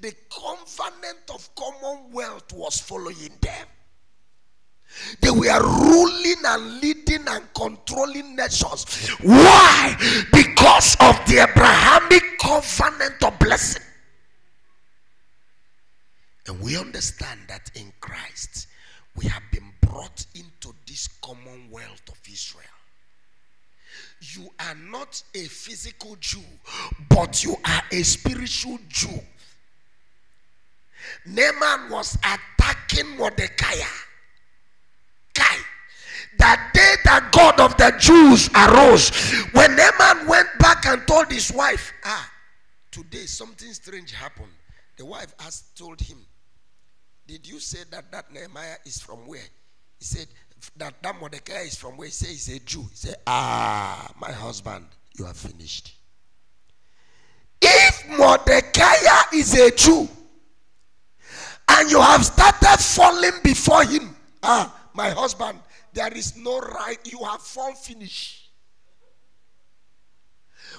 the covenant of commonwealth was following them. They were ruling and leading and controlling nations. Why? Because of the Abrahamic covenant of blessing. And we understand that in Christ, we have been brought into this commonwealth of Israel. You are not a physical Jew, but you are a spiritual Jew. Haman was attacking Mordecai. Kai. That day that God of the Jews arose, when Haman went back and told his wife, Ah, today something strange happened. The wife asked, told him, Did you say that that Nehemiah is from where? He said, That that Mordecai is from where? He said, He's a Jew. He said, Ah, my husband, you are finished. If Mordecai is a Jew and you have started falling before him, ah, my husband, there is no right. You have fall finish.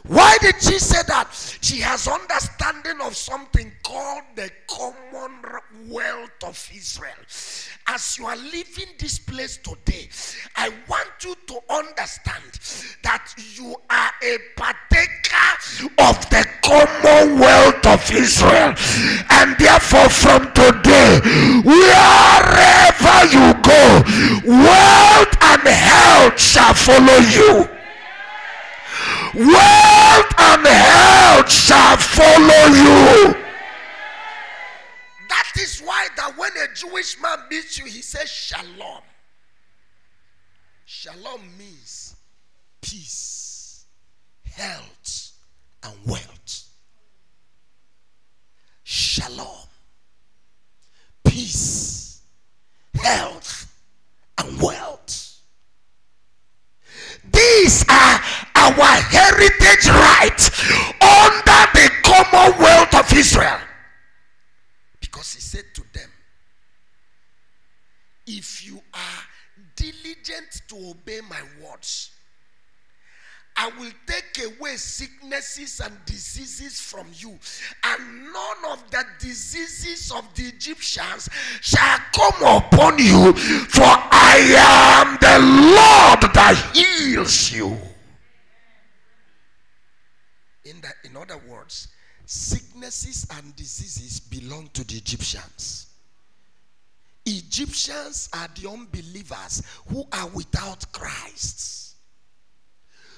Why did she say that? She has understanding of something called the commonwealth of Israel. As you are leaving this place today, I want you to understand that you are a partaker of the commonwealth of Israel. And therefore, from today, wherever you go, wealth and health shall follow you wealth and health shall follow you. That is why that when a Jewish man meets you, he says shalom. Shalom means peace, health, and wealth. Shalom, peace, health, and wealth. These are our heritage right under the commonwealth of Israel. Because he said to them, If you are diligent to obey my words, I will take away sicknesses and diseases from you, and none of the diseases of the Egyptians shall come upon you, for I am the Lord that heals you. In, in other words, sicknesses and diseases belong to the Egyptians. Egyptians are the unbelievers who are without Christ.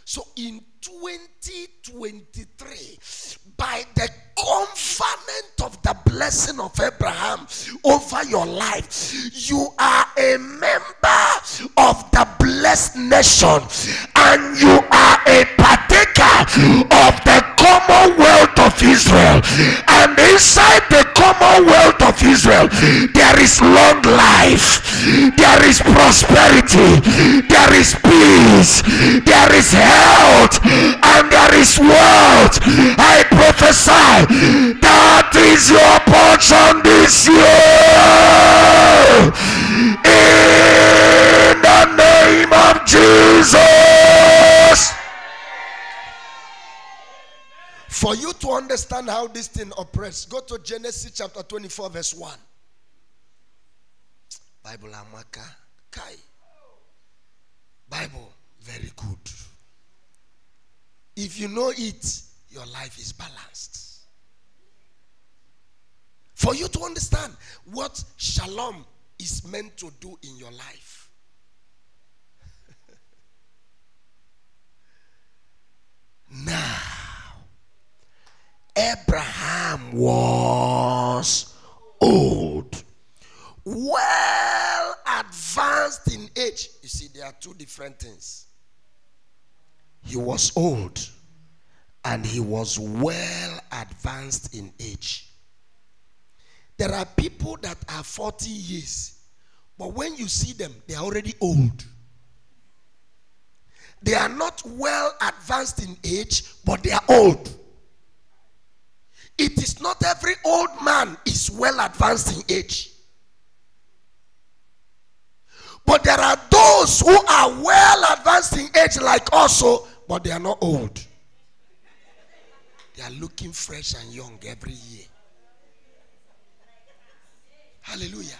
So in 2023, by the covenant of the blessing of Abraham over your life, you are a member of the blessed nation and you are a partaker of the commonwealth of Israel. And inside the commonwealth of Israel, there is long life, there is prosperity, there is peace, there is health, and there is wealth. I prophesy that is your portion this year. In the name of Jesus. For you to understand how this thing operates, go to Genesis chapter 24, verse 1. Bible Amaka Kai. Bible, very good. If you know it, your life is balanced. For you to understand what shalom is meant to do in your life. now, Abraham was old, well advanced in age. You see, there are two different things. He was old and he was well advanced in age. There are people that are 40 years, but when you see them, they are already old. They are not well advanced in age, but they are old. It is not every old man is well advanced in age. But there are those who are well advanced in age, like also, oh, but they are not old. They are looking fresh and young every year. Hallelujah.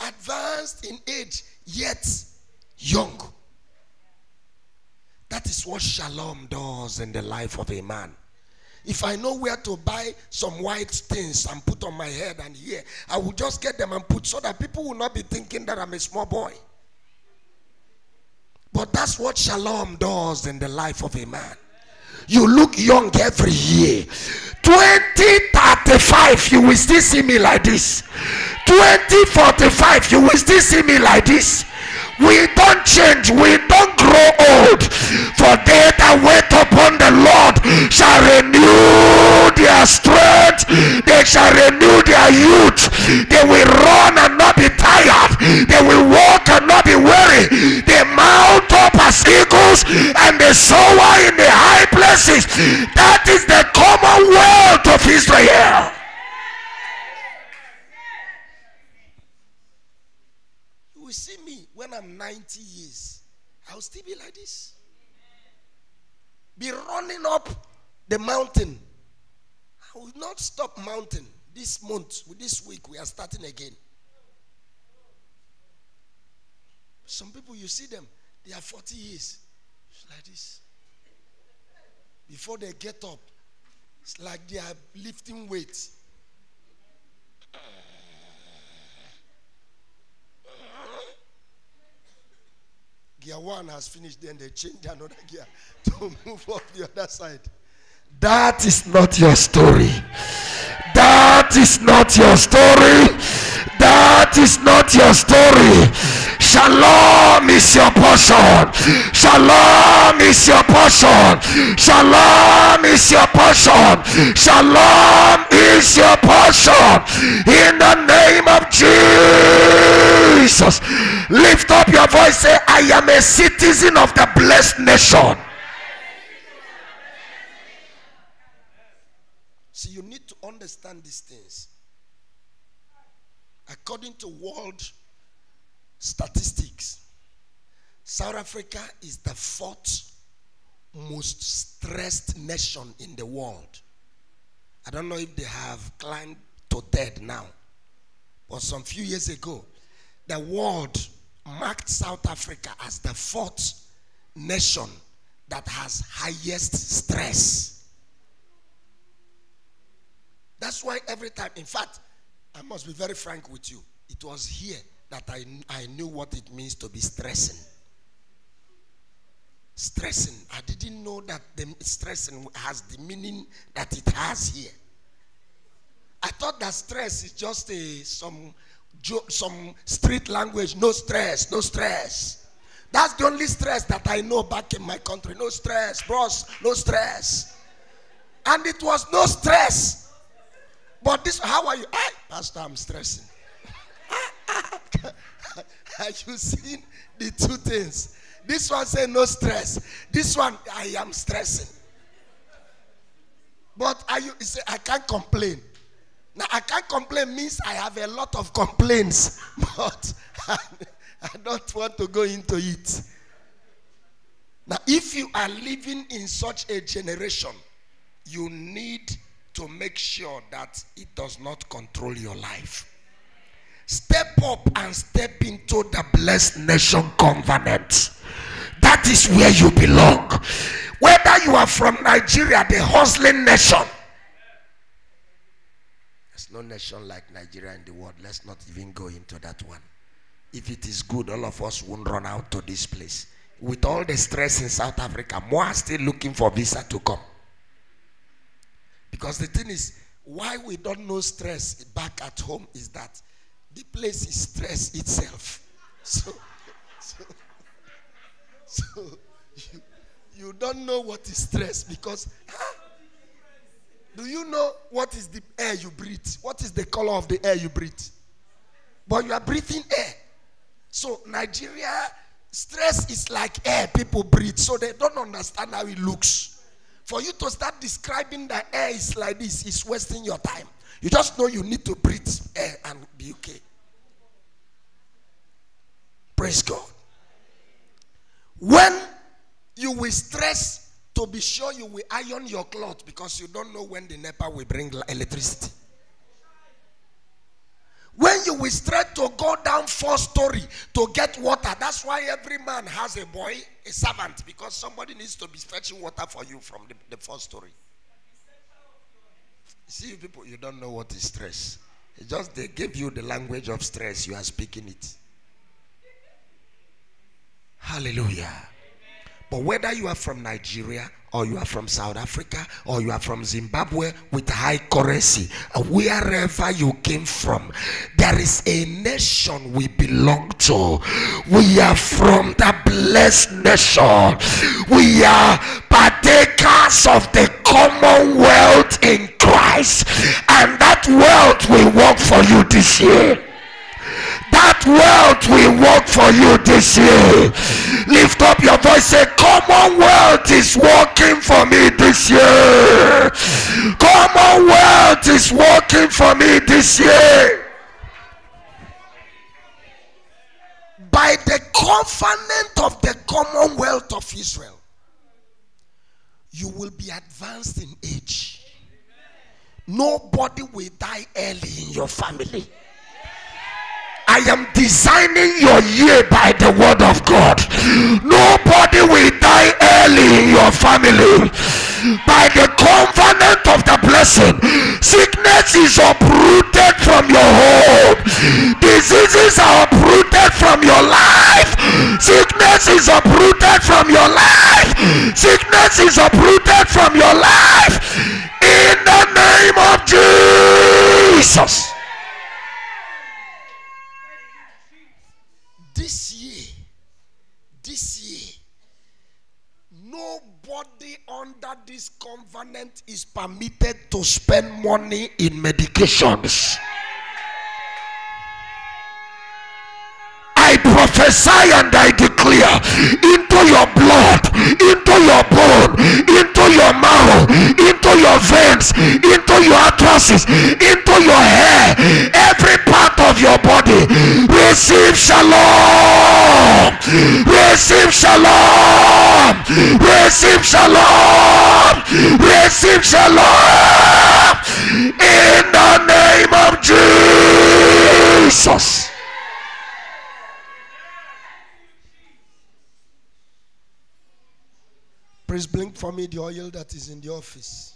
Advanced in age, yet young. That is what shalom does in the life of a man. If I know where to buy some white things and put on my head and here, I will just get them and put so that people will not be thinking that I'm a small boy. But that's what shalom does in the life of a man. You look young every year. 2035, you will still see me like this. 2045, you will still see me like this. We don't change, we don't their youth. They will run and not be tired, they will walk and not be weary. They mount up as eagles and they soar in the high places. That is the commonwealth of Israel. You will see me when I'm 90 years. I'll still be like this. Be running up the mountain. I will not stop mountain. This month, with this week, we are starting again. Some people, you see them, they are 40 years. It's like this. Before they get up, it's like they are lifting weights. gear one has finished, then they change another gear to move up the other side. That is not your story. That is not your story. That is not your story. Shalom is your portion. Shalom is your portion. Shalom is your portion. Shalom is your portion. In the name of Jesus. Lift up your voice. Say, I am a citizen of the blessed nation. See, you need to understand these things. According to world statistics, South Africa is the fourth most stressed nation in the world. I don't know if they have climbed to third now, but some few years ago, the world marked South Africa as the fourth nation that has highest stress. That's why every time, in fact, I must be very frank with you. It was here that I, I knew what it means to be stressing. Stressing. I didn't know that the stressing has the meaning that it has here. I thought that stress is just a some some street language. No stress, no stress. That's the only stress that I know back in my country. No stress, bros, no stress. And it was no stress. But this, how are you? Hey, Pastor, I'm stressing. Have you seen the two things? This one say no stress. This one, I am stressing. But you, you say, I can't complain. Now, I can't complain means I have a lot of complaints, but I, I don't want to go into it. Now, if you are living in such a generation, you need to make sure that it does not control your life. Step up and step into the blessed nation covenant. That is where you belong. Whether you are from Nigeria, the hustling nation. There's no nation like Nigeria in the world. Let's not even go into that one. If it is good, all of us won't run out to this place. With all the stress in South Africa, more are still looking for visa to come. Because the thing is, why we don't know stress back at home is that the place is stress itself. So, so, so you, you don't know what is stress because ah, do you know what is the air you breathe? What is the color of the air you breathe? But you are breathing air. So Nigeria stress is like air people breathe, so they don't understand how it looks. For you to start describing the air is like this is wasting your time. You just know you need to breathe air and be okay. Praise God. When you will stress to be sure you will iron your cloth because you don't know when the NEPA will bring electricity. You will straight to go down four story to get water. That's why every man has a boy, a servant, because somebody needs to be fetching water for you from the, the story. See, people, you don't know what is stress. It's just they give you the language of stress, you are speaking it. Hallelujah. But whether you are from Nigeria or you are from South Africa or you are from Zimbabwe with high currency, uh, wherever you came from, there is a nation we belong to. We are from the blessed nation. We are partakers of the commonwealth in Christ, and that wealth will work for you this year that wealth will work for you this year. Lift up your voice, say, Commonwealth is working for me this year. Commonwealth is working for me this year. By the covenant of the Commonwealth of Israel, you will be advanced in age. Nobody will die early in your family. I am designing your year by the word of God. Nobody will die early in your family. By the covenant of the blessing, sickness is uprooted from your home, diseases are uprooted from your life, sickness is uprooted from your life, sickness is uprooted from your life in the name of Jesus. this year, this year, nobody under this covenant is permitted to spend money in medications. I prophesy and I declare into your blood, into your bone, into your marrow, into your veins, into your arteries, into your hair, every part of your body. Receive shalom. Receive shalom. Receive shalom. Receive shalom. In the name of Jesus. Please blink for me the oil that is in the office.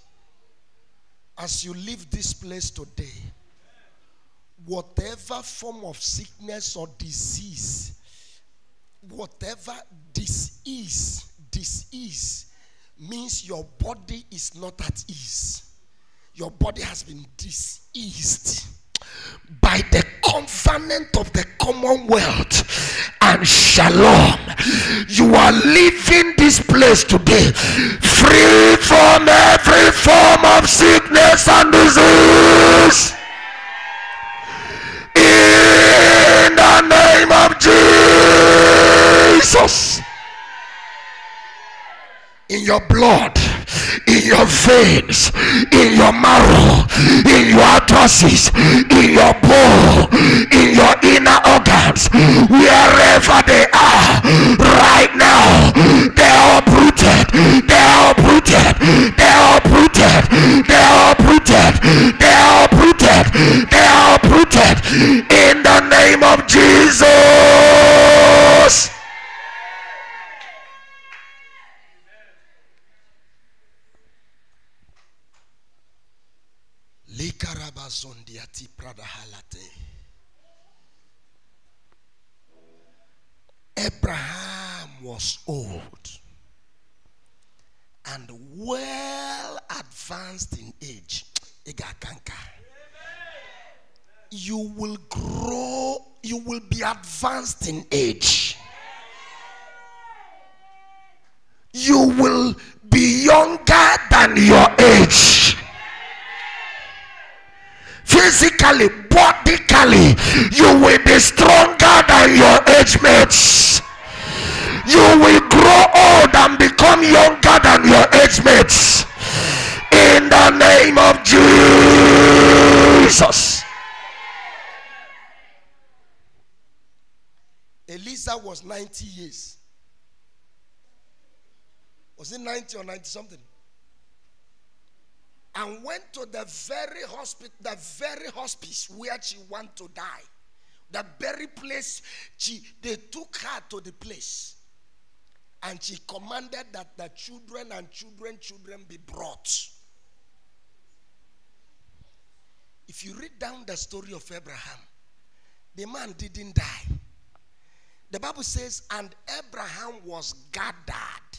As you leave this place today, whatever form of sickness or disease, whatever this is, means your body is not at ease. Your body has been diseased by the covenant of the commonwealth and shalom. You are leaving this place today free from every form of sickness and disease. In the name of Jesus. In your blood in your veins, in your marrow, in your arteries, in your bone, in your inner organs, wherever they are, right now, they are uprooted, they are uprooted, they are uprooted, they are uprooted, they are uprooted, they are uprooted in the name of Jesus. Abraham was old and well advanced in age. Igakanka. You will grow, you will be advanced in age. You will be younger than your age physically, bodily, you will be stronger than your age mates. You will grow old and become younger than your age mates. In the name of Jesus. Eliza was 90 years. Was it 90 or 90 something? and went to the very hospital, the very hospice where she wanted to die. The very place she they took her to the place. And she commanded that the children and children, children be brought. If you read down the story of Abraham, the man didn't die. The Bible says, and Abraham was gathered.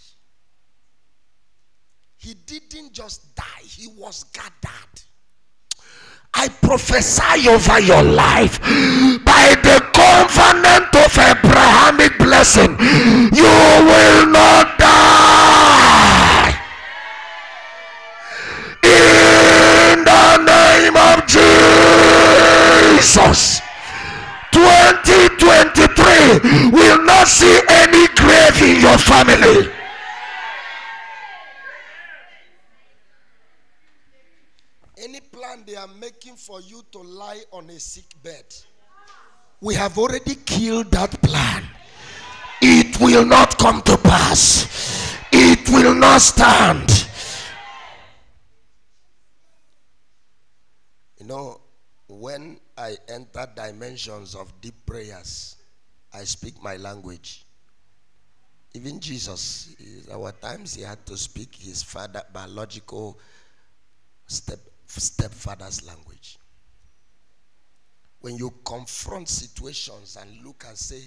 He didn't just die, he was gathered. I prophesy over your life by the covenant of Abrahamic blessing, you will not Jesus. 2023 will not see any grave in your family. Any plan they are making for you to lie on a sick bed, we have already killed that plan. It will not come to pass, it will not stand. You know, when I enter dimensions of deep prayers, I speak my language. Even Jesus, were times he had to speak his father biological step stepfather's language. When you confront situations and look and say,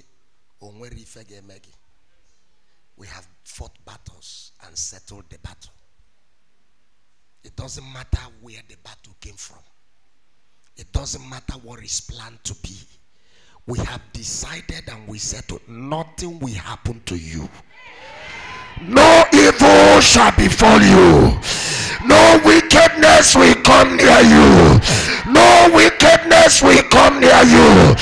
we have fought battles and settled the battle. It doesn't matter where the battle came from. It doesn't matter what is planned to be. We have decided and we settled nothing will happen to you. No evil shall befall you. No wickedness will come near you. No wickedness will come near you.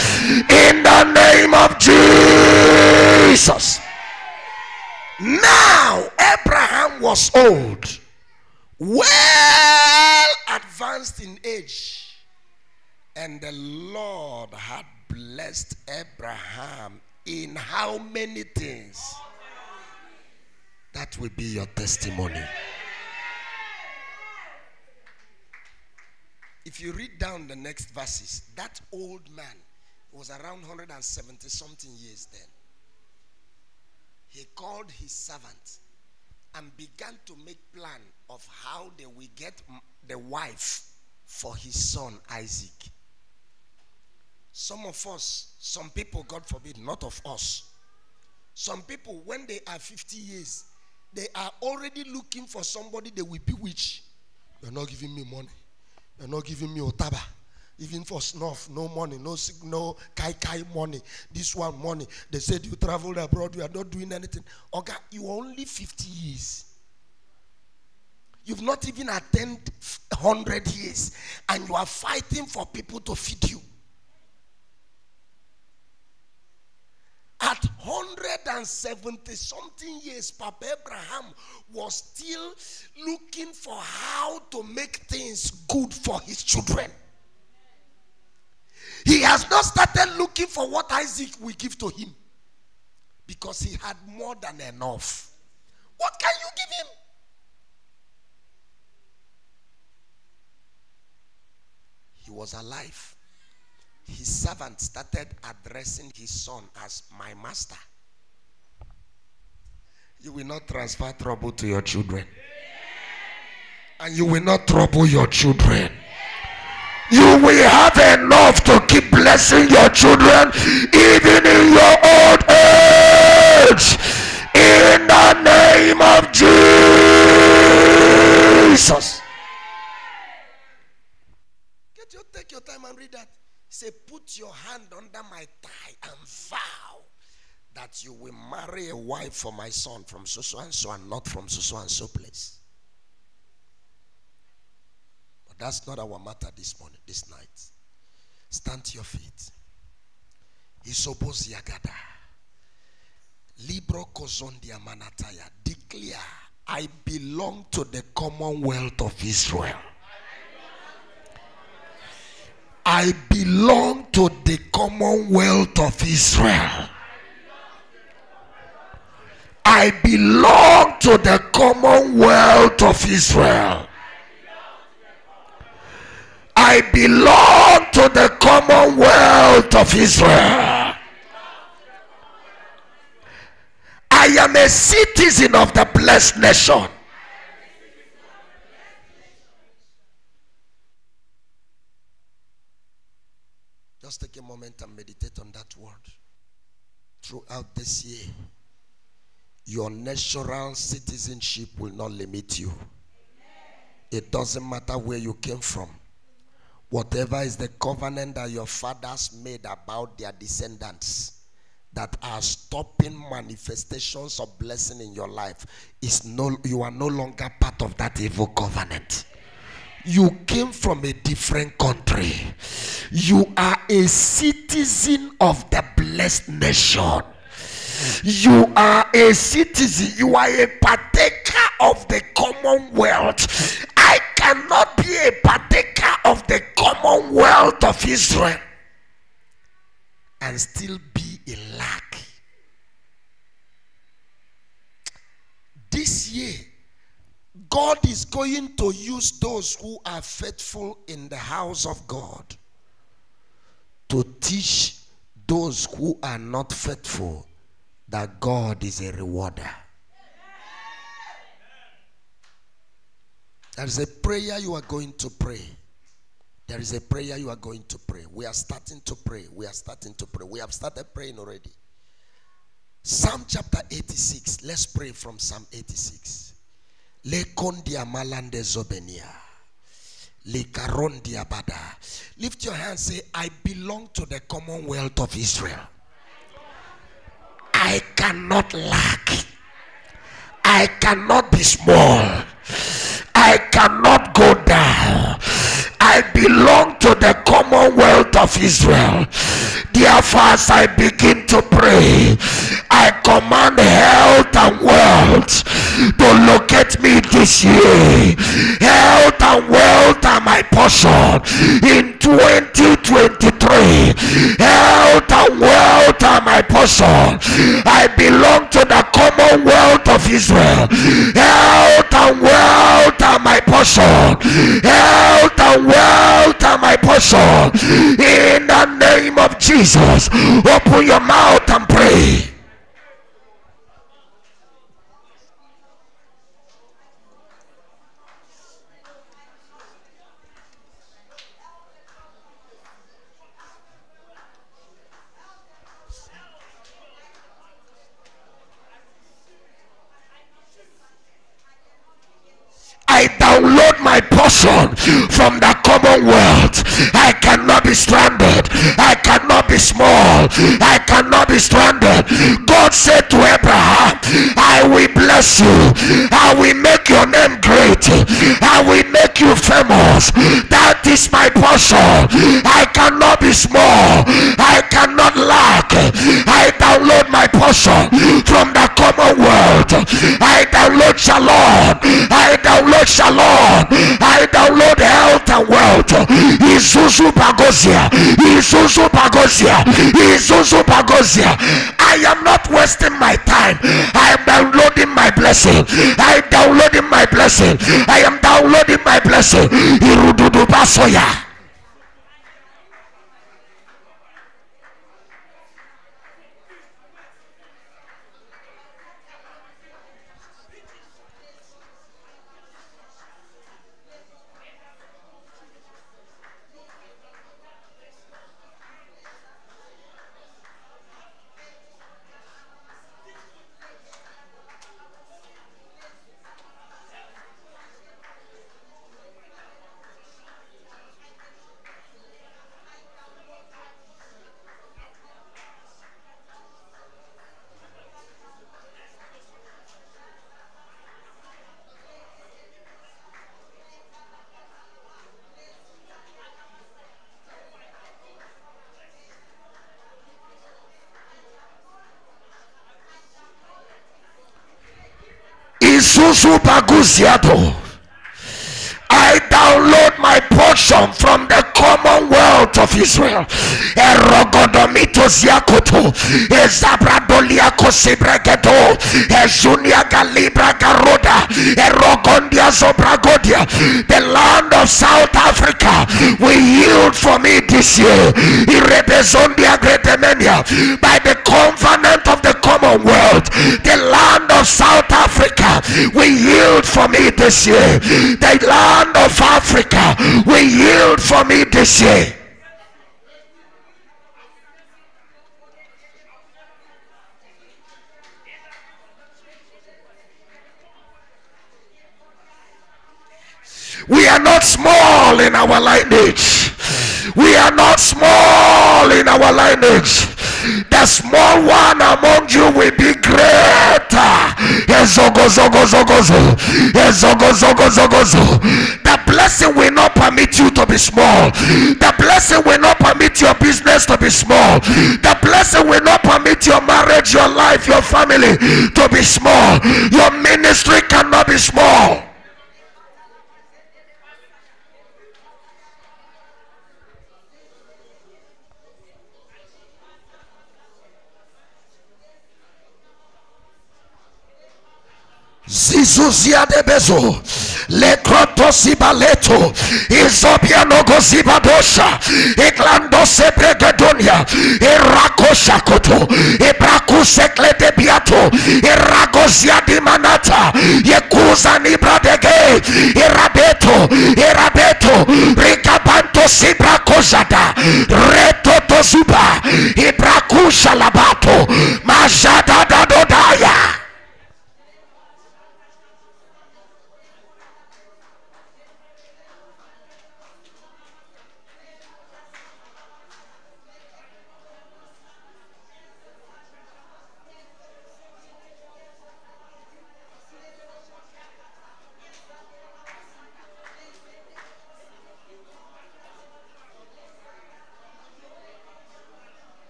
In the name of Jesus. Now, Abraham was old, well advanced in age, and the Lord had blessed Abraham in how many things? That will be your testimony. If you read down the next verses, that old man was around 170 something years then. He called his servant and began to make plan of how they will get the wife for his son Isaac. Some of us, some people, God forbid, not of us. Some people, when they are 50 years, they are already looking for somebody they will be bewitch. You're not giving me money. You're not giving me otaba. Even for snuff, no money, no no kai kai money. This one money. They said you traveled abroad, you are not doing anything. Okay, you are only 50 years. You've not even attained 100 years, and you are fighting for people to feed you. At 170 something years, Papa Abraham was still looking for how to make things good for his children. He has not started looking for what Isaac will give to him because he had more than enough. What can you give him? He was alive his servant started addressing his son as my master. You will not transfer trouble to your children. And you will not trouble your children. You will have enough to keep blessing your children even in your old age. In the name of Jesus. Get your, take your time and read that. Say, put your hand under my thigh and vow that you will marry a wife for my son from so so and so and not from so so and so place. But that's not our matter this morning, this night. Stand to your feet. Isobos yagada. Libro kozondia manataya. Declare, I belong to the commonwealth of Israel. I belong to the commonwealth of Israel. I belong to the commonwealth of Israel. I belong to the commonwealth of Israel. I am a citizen of the blessed nation. Just take a moment and meditate on that word. Throughout this year, your natural citizenship will not limit you. It doesn't matter where you came from. Whatever is the covenant that your fathers made about their descendants that are stopping manifestations of blessing in your life is no you are no longer part of that evil covenant you came from a different country. You are a citizen of the blessed nation. You are a citizen. You are a partaker of the commonwealth. I cannot be a partaker of the commonwealth of israel and still be in lack. This year, God is going to use those who are faithful in the house of God to teach those who are not faithful that God is a rewarder. There is a prayer you are going to pray. There is a prayer you are going to pray. We are starting to pray. We are starting to pray. We have started praying already. Psalm chapter 86. Let's pray from Psalm 86. Lekondia malande zobenia. Likarondia bada. Lift your hand. Say, I belong to the commonwealth of Israel. I cannot lack. I cannot be small. I cannot go down. I belong to the commonwealth of Israel. Therefore, as I begin to pray, I command health and wealth to locate me this year. Health and wealth are my portion in 2023. Health and wealth are my portion. I belong to the commonwealth of Israel. Health and wealth are my portion. Health and wealth are my portion. In the name of Jesus, open your mouth and pray. I download my portion from the commonwealth. I cannot be stranded. I cannot be small. I cannot be stranded. God said to Abraham, I will bless you. I will make your name great. I will make you famous. That is my portion. I cannot be small. I cannot lack. I download my portion from the common world. I download shalom. I download shalom. I download health and wealth. Isuzu Pagosia. Isuzu Pagosia. Isuzu Pagosia. I am not wasting my time. I am downloading my blessing. I am downloading my blessing. I am downloading my blessing. Irududu Basoya. Isuzu Baguziado. I download my portion from the commonwealth of Israel. Ezunia galibra Erogondia zobragodia. The land of South Africa we yield for me this year. Irebezondia gretemenia. By the covenant of the Commonwealth, the land of South Africa we yield for me this year. The land of Africa we yield for me this year. We are not small in our lineage. We are not small in our lineage. The small one among you will be greater. The blessing will not permit you to be small. The blessing will not permit your business to be small. The blessing will not permit your marriage, your life, your family to be small. Your ministry cannot be small. Zizuzia de bezo lekrotosibaleto izobianogozibadosha iklandosebregedonia. Irakoshakoto ibrakusekledebiato. Iragoziadimanata. Yekuzanibradege irabeto. Irabeto. Rikabantosibrakozada. Retotozuba ibrakushalabato majadadadodaya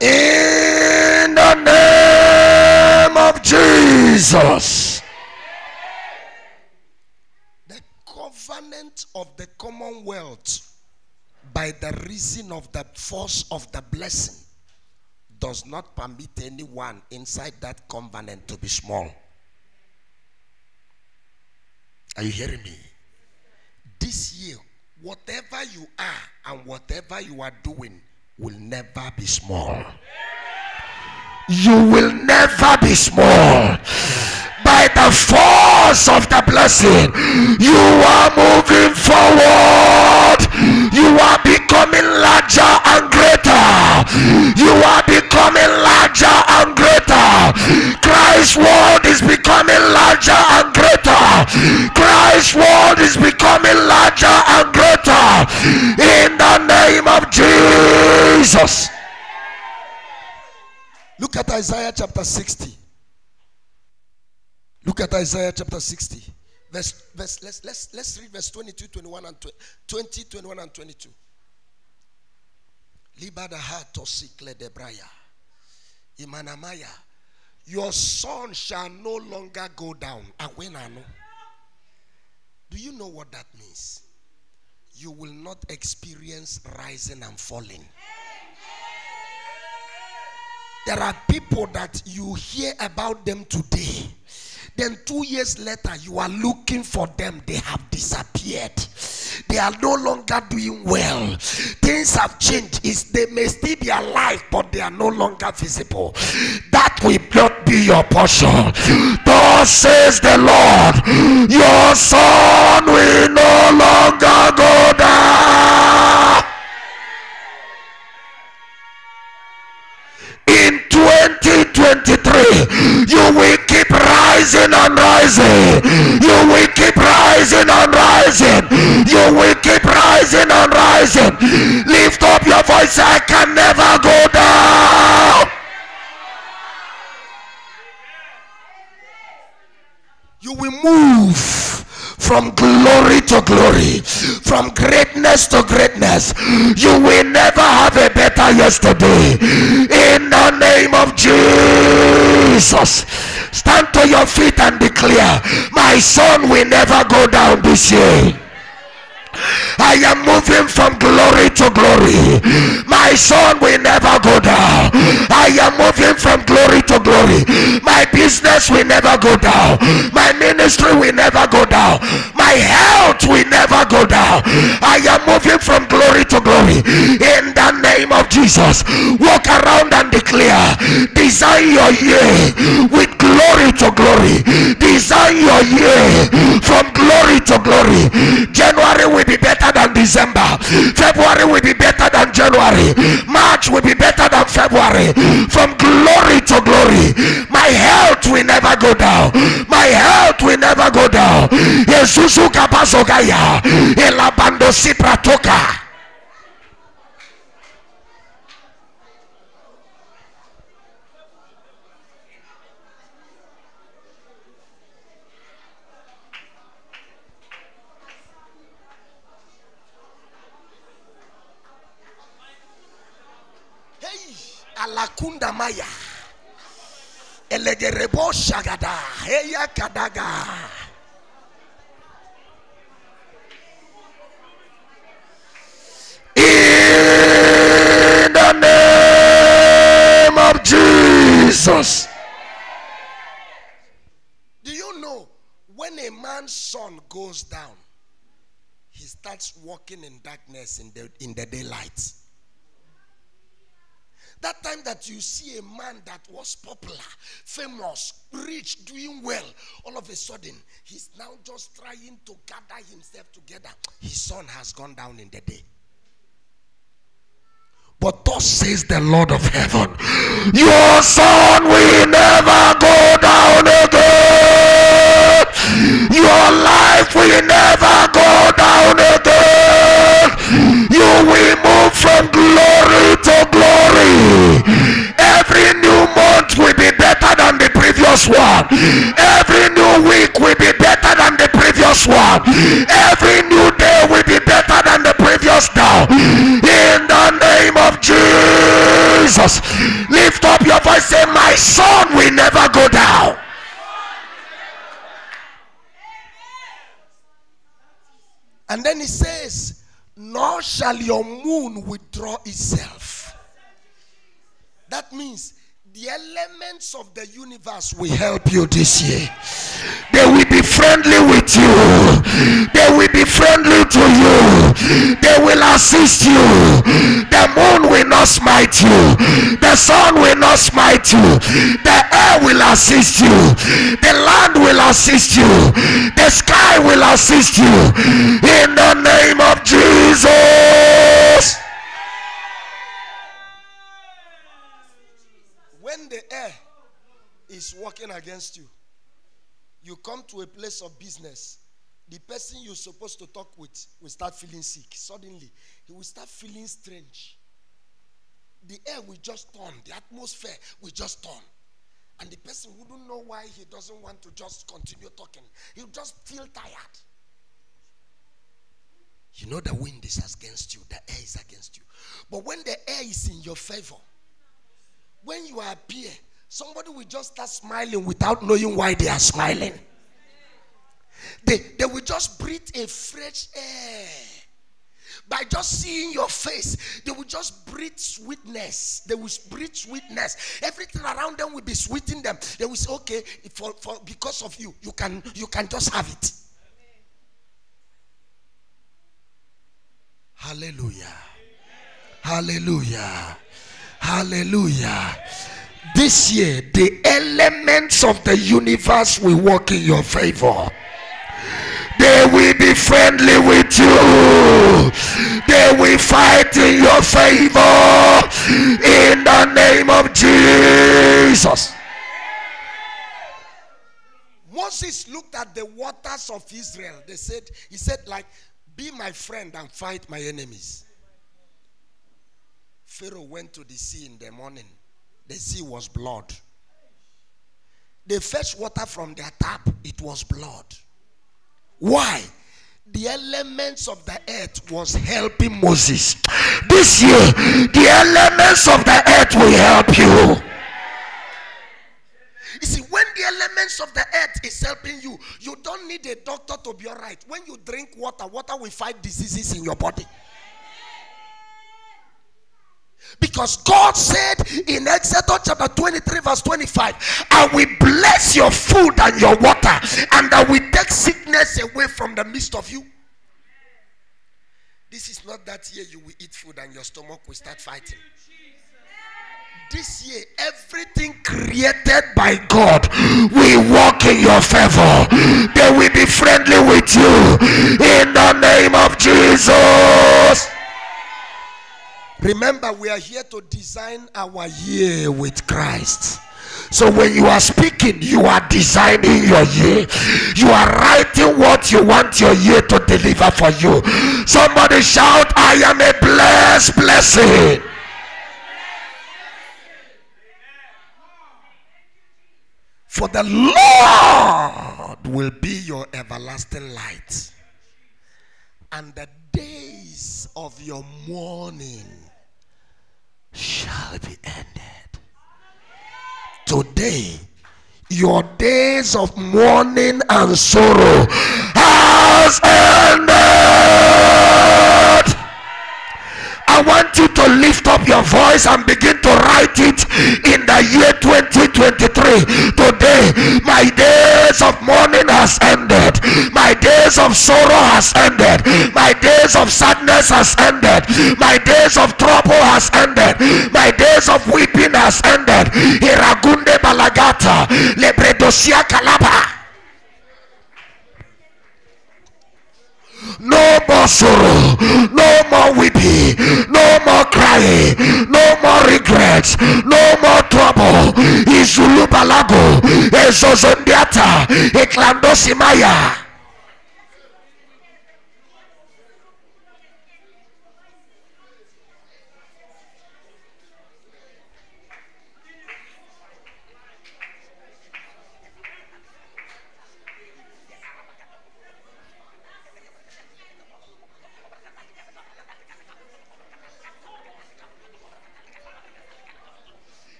in the name of Jesus. The covenant of the commonwealth by the reason the force of the blessing does not permit anyone inside that covenant to be small. Are you hearing me? This year, whatever you are and whatever you are doing will never be small. You will never be small. By the force of the blessing, you are moving forward. You are becoming larger and greater. You are becoming larger and greater. Christ's word is becoming larger and greater. Christ's word is becoming larger and greater. In the name of Jesus. Look at Isaiah chapter 60. Look at Isaiah chapter 60. Verse, verse let's, let's, let's read verse 22, 21, and 20, 21 and 22. Libada hato sikle debraya. Imanamaya. Your sun shall no longer go down. Awenano. Do you know what that means? You will not experience rising and falling. There are people that you hear about them today. Then two years later, you are looking for them. They have disappeared. They are no longer doing well. Things have changed. Is they may still be alive, but they are no longer visible. That will not be your portion. Thus says the Lord, your sun will no longer go down. Rising. You will keep rising and rising. You will keep rising and rising. Lift up your voice. I can never go down. You will move from glory to glory, from greatness to greatness. You will never have a better yesterday. In the name of Jesus. Stand to your feet and declare, My sun will never go down this year. I am moving from glory to glory. My sun will never go down. I am moving from glory to glory. My business will never go down. My ministry will never go down. My health will never go down. I am moving from glory to glory. In the name of Jesus, walk around and declare, design your year with glory to glory. Design your year from glory to glory. January will be better than December. February will be better than January. March will be better than February. From glory to glory. My health will never go down. My health will never go down. Yesusu kapasogaya. Elabando sipratoka. Alakunda maya. Elegerebo shagada. Heya kadaga. In the name of jesus. Do you know when a man's sun goes down he starts walking in darkness in the in the daylight that time that you see a man that was popular, famous, rich, doing well, all of a sudden he's now just trying to gather himself together. His sun has gone down in the day. But thus says the Lord of heaven, Your sun will never go down again. Your life will never go down again. You will move from glory to glory. Every new month will be better than the previous one. Every new week will be better than the previous one. Every new day will be better than the previous day. In the name of Jesus, lift up your voice. Say, My sun will never go down. And then he says, Nor shall your moon withdraw itself. That means the elements of the universe will help you this year. They will be friendly with you. They will be friendly to you. They will assist you. The moon will not smite you. The sun will not smite you. The air will assist you. The land will assist you. The sky will assist you. In the name of Jesus. When the air is working against you, you come to a place of business, the person you're supposed to talk with will start feeling sick. Suddenly, he will start feeling strange. The air will just turn, the atmosphere will just turn. And the person wouldn't know why he doesn't want to just continue talking. He'll just feel tired. You know the wind is against you, the air is against you. But when the air is in your favor, when you appear, somebody will just start smiling without knowing why they are smiling. They, they will just breathe a fresh air. By just seeing your face, they will just breathe sweetness. They will breathe sweetness. Everything around them will be sweeting them. They will say, okay, for, for because of you, you can you can just have it. Hallelujah. Hallelujah. Hallelujah. This year, the elements of the universe will work in your favor. They will be friendly with you. They will fight in your favor. In the name of Jesus. Moses looked at the waters of Israel. They said, He said, like, be my friend and fight my enemies. Pharaoh went to the sea in the morning. The sea was blood. They fetched water from their tap, it was blood. Why? The elements of the earth was helping Moses. This year, the elements of the earth will help you. You see, when the elements of the earth is helping you, you don't need a doctor to be all right. When you drink water, water will fight diseases in your body. Because God said in Exodus chapter 23, verse 25, I will bless your food and your water, and I will take sickness away from the midst of you. This is not that year you will eat food and your stomach will start fighting. This year, everything created by God will walk in your favor. They will be friendly with you in the name of Jesus. Remember, we are here to design our year with Christ. So when you are speaking, you are designing your year. You are writing what you want your year to deliver for you. Somebody shout, I am a blessed blessing. For the Lord will be your everlasting light. And the days of your mourning shall be ended. Today, your days of mourning and sorrow has ended. I want you to lift up your voice and begin to write it in the year 2023. Today, my days of mourning has ended. My days of sorrow has ended. My days of sadness has ended. My days of trouble has ended. My days of weeping has ended. Iragunde balagata, lebredosia kalaba. No more sorrow, no more weeping, no more crying, no more regrets, no more trouble. Izulu balago, ezozondiata, eklandosimaya.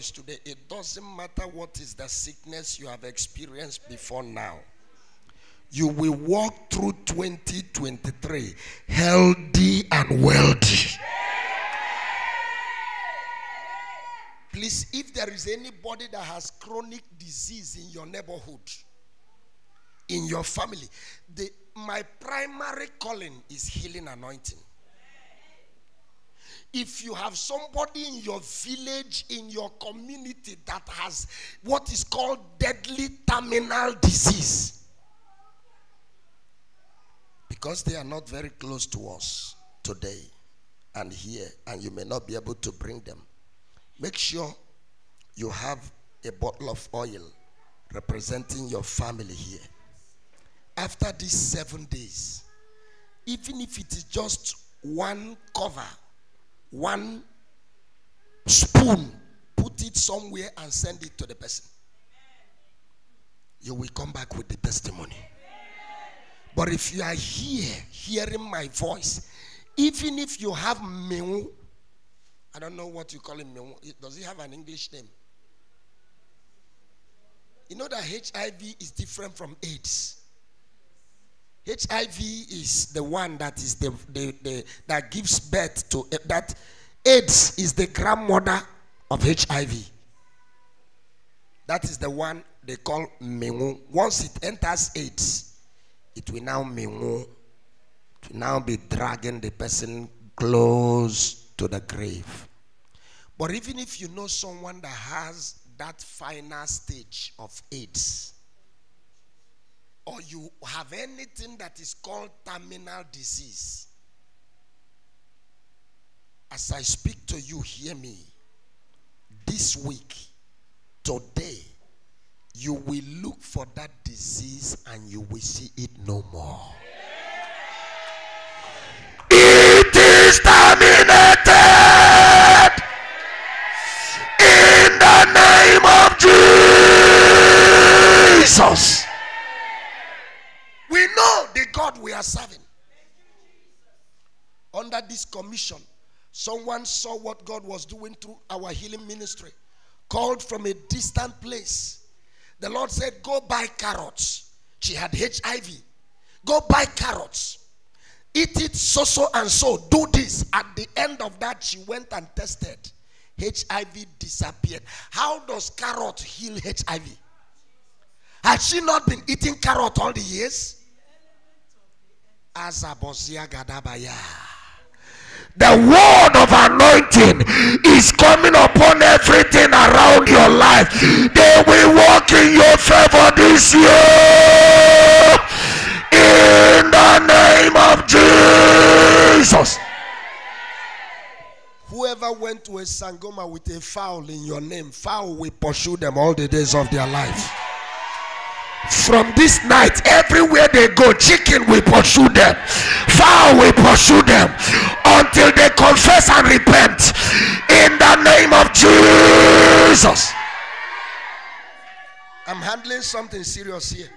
Voice today, it doesn't matter what is the sickness you have experienced before now. You will walk through 2023 healthy and wealthy. Please, if there is anybody that has chronic disease in your neighborhood, in your family, the, my primary calling is healing anointing. If you have somebody in your village, in your community that has what is called deadly terminal disease, because they are not very close to us today and here, and you may not be able to bring them, make sure you have a bottle of oil representing your family here. After these seven days, even if it is just one cover, one spoon, put it somewhere and send it to the person. You will come back with the testimony. But if you are here hearing my voice, even if you have mewu, I don't know what you call mewu. Does it have an English name? You know that HIV is different from AIDS. HIV is the one that is the, the, the that gives birth to that AIDS is the grandmother of HIV. That is the one they call Mengu. Once it enters AIDS, it will now Mengu. To now be dragging the person close to the grave. But even if you know someone that has that final stage of AIDS, or you have anything that is called terminal disease, as I speak to you, hear me. This week, today, you will look for that disease and you will see it no more. It is terminated in the name of Jesus. God we are serving. Under this commission, someone saw what God was doing through our healing ministry, called from a distant place. The Lord said, Go buy carrots. She had HIV. Go buy carrots. Eat it so, so, and so. Do this. At the end of that, she went and tested. HIV disappeared. How does carrot heal HIV? Had she not been eating carrot all the years? The word of anointing is coming upon everything around your life. They will walk in your favor this year. In the name of Jesus. Whoever went to a sangoma with a fowl in your name, fowl will pursue them all the days of their life. From this night, everywhere they go, chicken will pursue them, fowl will pursue them until they confess and repent in the name of Jesus. I'm handling something serious here.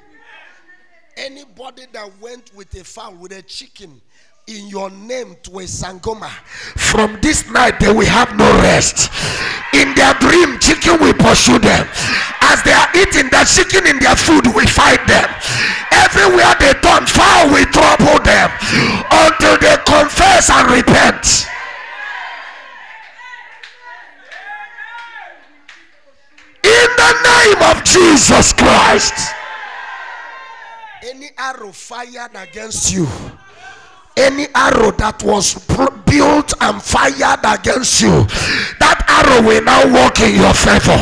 Anybody that went with a fowl, with a chicken, in your name to a sangoma. From this night, they will have no rest. In their dream, chicken will pursue them. As they are eating the chicken in their food, will fight them. Everywhere they turn, fowl will trouble them until they confess and repent. In the name of Jesus Christ. Any arrow fired against you any arrow that was built and fired against you, that arrow will now work in your favor.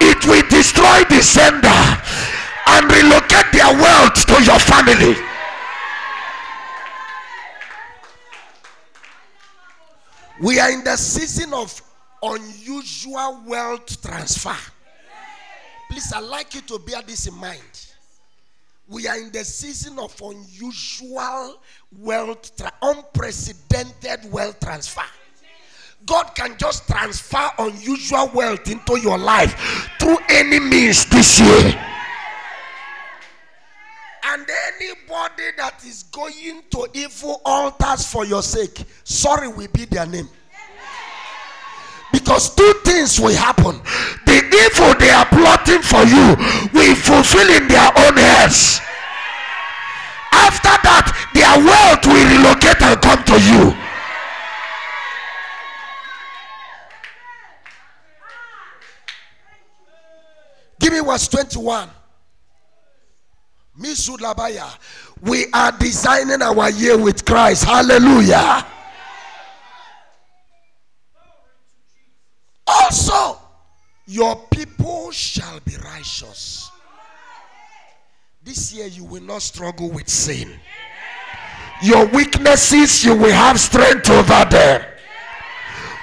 It will destroy the sender and relocate their wealth to your family. We are in the season of unusual wealth transfer. Please, I'd like you to bear this in mind we are in the season of unusual wealth, unprecedented wealth transfer. God can just transfer unusual wealth into your life through any means this year. And anybody that is going to evil altars for your sake, sorry will be their name. Because two things will happen. The evil they are plotting for you will fulfill in their own heads. After that, their wealth will relocate and come to you. Give me verse 21. Misudabaya. We are designing our year with Christ. Hallelujah. Also, your people shall be righteous. This year, you will not struggle with sin. Your weaknesses, you will have strength over them.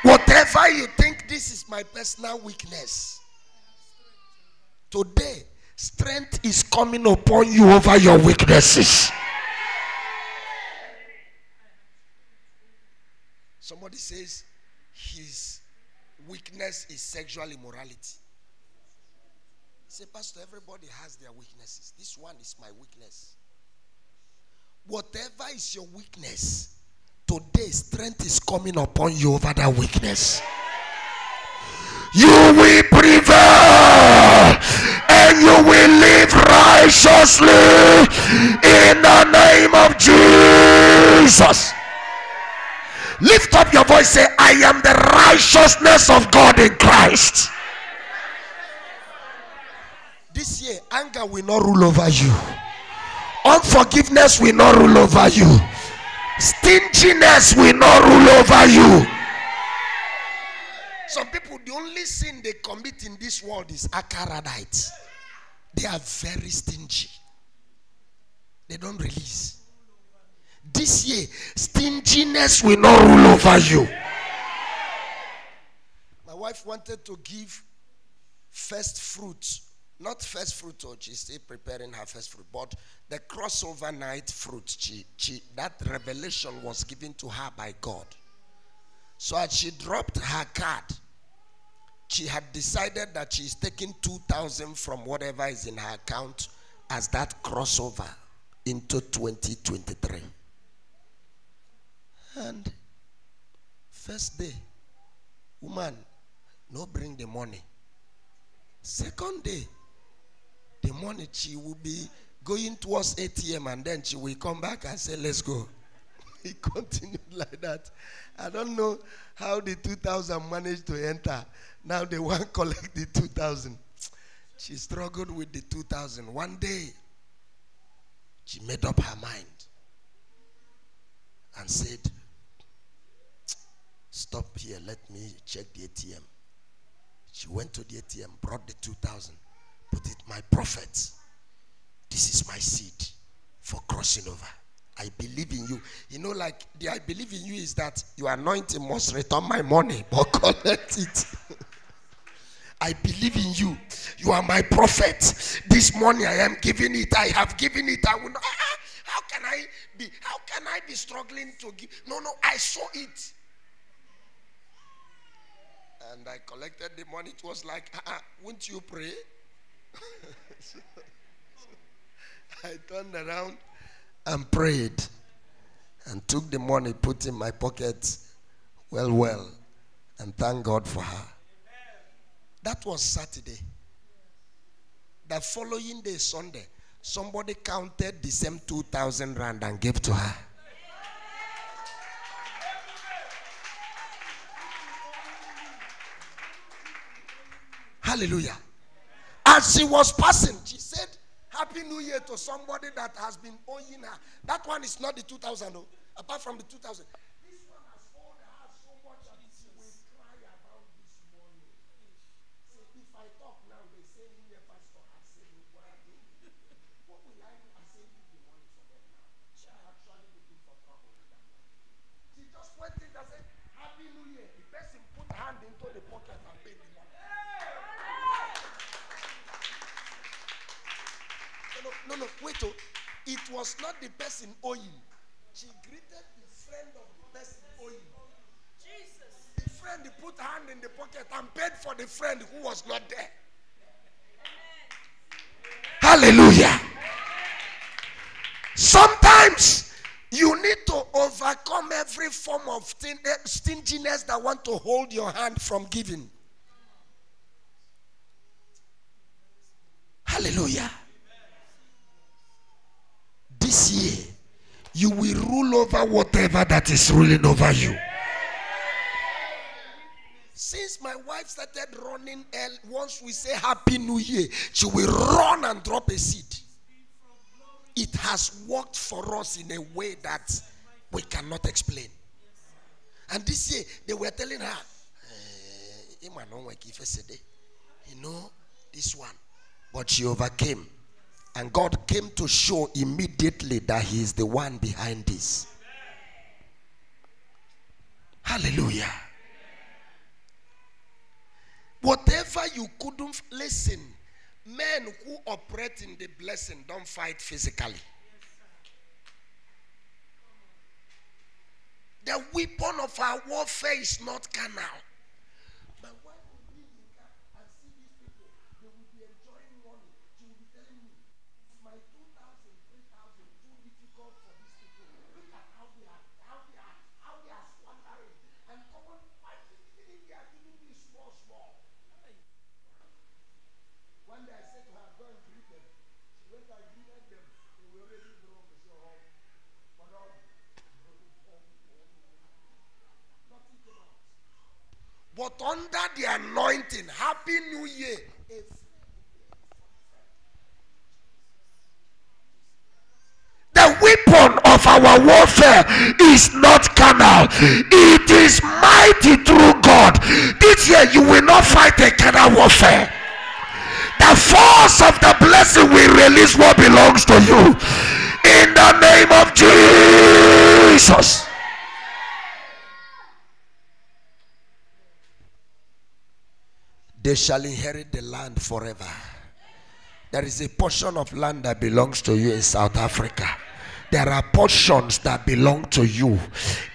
Whatever you think this is my personal weakness, today, strength is coming upon you over your weaknesses. Somebody says his weakness is sexual immorality. Say, Pastor, everybody has their weaknesses. This one is my weakness. Whatever is your weakness, today strength is coming upon you over that weakness. You will prevail and you will live righteously in the name of Jesus. Lift up your voice. Say, I am the righteousness of God in Christ. This year, anger will not rule over you. Unforgiveness will not rule over you. Stinginess will not rule over you. Some people, the only sin they commit in this world is acaradites. They are very stingy. They don't release. This year, stinginess will not rule over you. My wife wanted to give first fruits not first fruit, or oh, she's still preparing her first fruit, but the crossover night fruit. She, she, that revelation was given to her by God. So as she dropped her card, she had decided that she's taking 2,000 from whatever is in her account as that crossover into 2023. And first day, woman, no bring the money. Second day, the money she will be going towards ATM and then she will come back and say, Let's go. he continued like that. I don't know how the 2000 managed to enter. Now they want to collect the 2000. She struggled with the 2000. One day, she made up her mind and said, Stop here, let me check the ATM. She went to the ATM, brought the 2000. Put it, my prophet, this is my seed for crossing over. I believe in you. You know, like the I believe in you is that your anointing must return my money, but collect it. I believe in you. You are my prophet. This money I am giving it. I have given it. I will not. Ah, ah, how can I be? How can I be struggling to give? No, no. I saw it, and I collected the money. It was like, ah, ah won't you pray? so, so I turned around and prayed and took the money, put in my pocket, well, well, and thank God for her. That was Saturday. The following day, Sunday, somebody counted the same 2,000 rand and gave to her. Hallelujah. As she was passing, she said, Happy New Year to somebody that has been owing her. That one is not the 2000, though, apart from the 2000. It was not the person owing. She greeted the friend of the person owing. Jesus. The friend put hand in the pocket and paid for the friend who was not there. Amen. Hallelujah. Sometimes you need to overcome every form of eh, stinginess that want to hold your hand from giving. Hallelujah this year, you will rule over whatever that is ruling over you. Since my wife started running, once we say Happy New Year, she will run and drop a seed. It has worked for us in a way that we cannot explain. And this year, they were telling her, eh, you know, this one. But she overcame. And God came to show immediately that He is the one behind this. Hallelujah. Whatever you couldn't listen, men who operate in the blessing don't fight physically. The weapon of our warfare is not carnal Happy New Year. The weapon of our warfare is not carnal, it is mighty through God. This year, you will not fight a carnal warfare. The force of the blessing will release what belongs to you in the name of Jesus. They shall inherit the land forever. There is a portion of land that belongs to you in South Africa there are portions that belong to you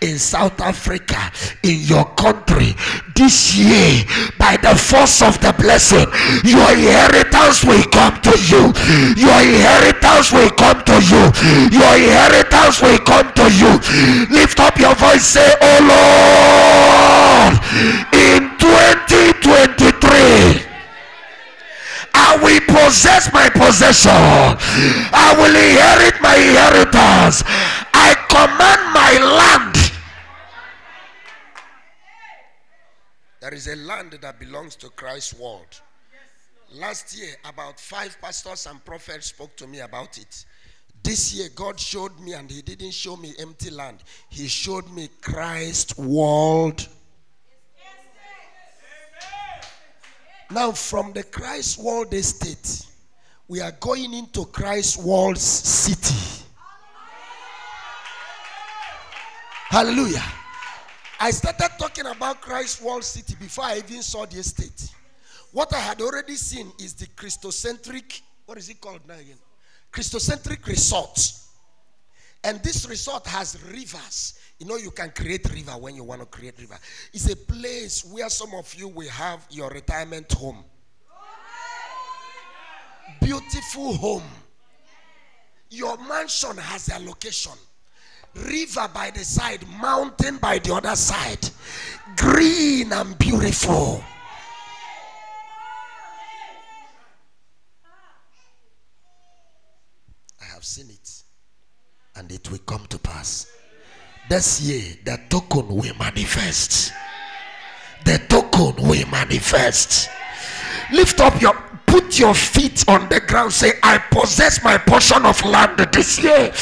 in South Africa, in your country. This year, by the force of the blessing, your inheritance will come to you. Your inheritance will come to you. Your inheritance will come to you. Lift up your voice, say, Oh Lord, in 2023. I will possess my possession. I will inherit my inheritance. I command my land. There is a land that belongs to Christ's world. Last year, about five pastors and prophets spoke to me about it. This year, God showed me, and He didn't show me empty land, He showed me Christ's world Now, from the Christ World Estate, we are going into Christ World City. Hallelujah. I started talking about Christ World City before I even saw the estate. What I had already seen is the Christocentric, what is it called now again? Christocentric resort. And this resort has rivers. You know, you can create river when you want to create river. It's a place where some of you will have your retirement home. Beautiful home. Your mansion has a location. River by the side, mountain by the other side. Green and beautiful. I have seen it. And it will come to pass this year the token will manifest. The token will manifest. Lift up your put your feet on the ground. Say i possess my portion of land this year.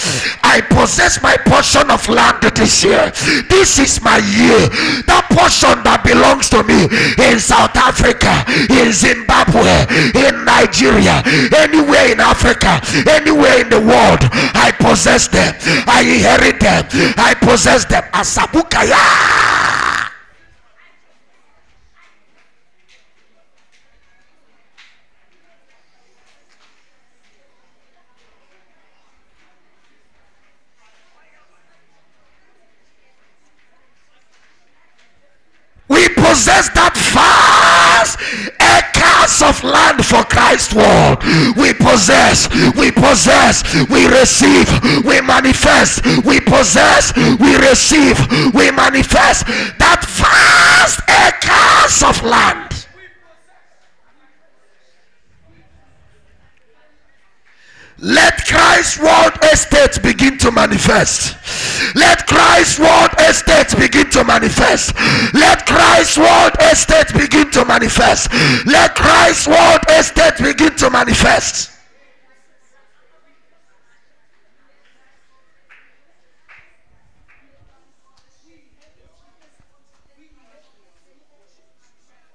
I possess my portion of land this year. This is my year. That portion that belongs to me in south africa in zimbabwe in nigeria anywhere in africa anywhere in the world i possess them. I inherit them. I possess them. Asabukaya possess, we possess, we receive, we manifest, we possess, we receive, we manifest that vast acres of land. Let Christ's world estate begin to manifest. Let Christ's world estate begin to manifest. Let Christ's world estate begin to manifest. Let Christ's world estate begin to manifest.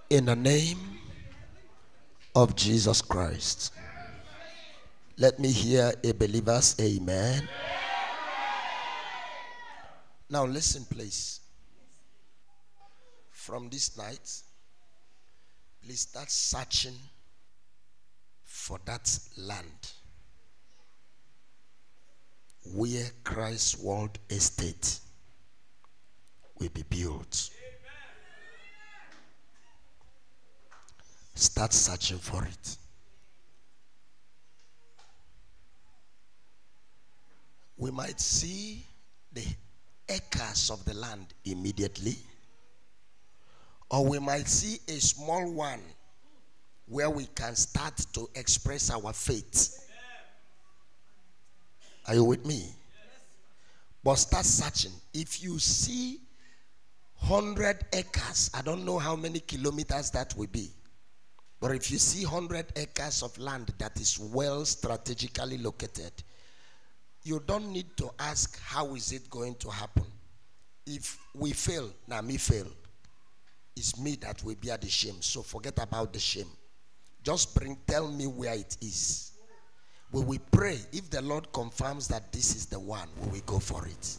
In the name of Jesus Christ. Let me hear a believer's amen. Now, listen, please. From this night, please start searching for that land where Christ's world estate will be built. Start searching for it. we might see the acres of the land immediately, or we might see a small one where we can start to express our faith. Are you with me? But start searching. If you see 100 acres, I don't know how many kilometers that will be. But if you see 100 acres of land that is well strategically located, you don't need to ask how is it going to happen. If we fail, now me fail. It's me that will bear the shame. So forget about the shame. Just bring, tell me where it is. We will pray. If the Lord confirms that this is the one, we will go for it.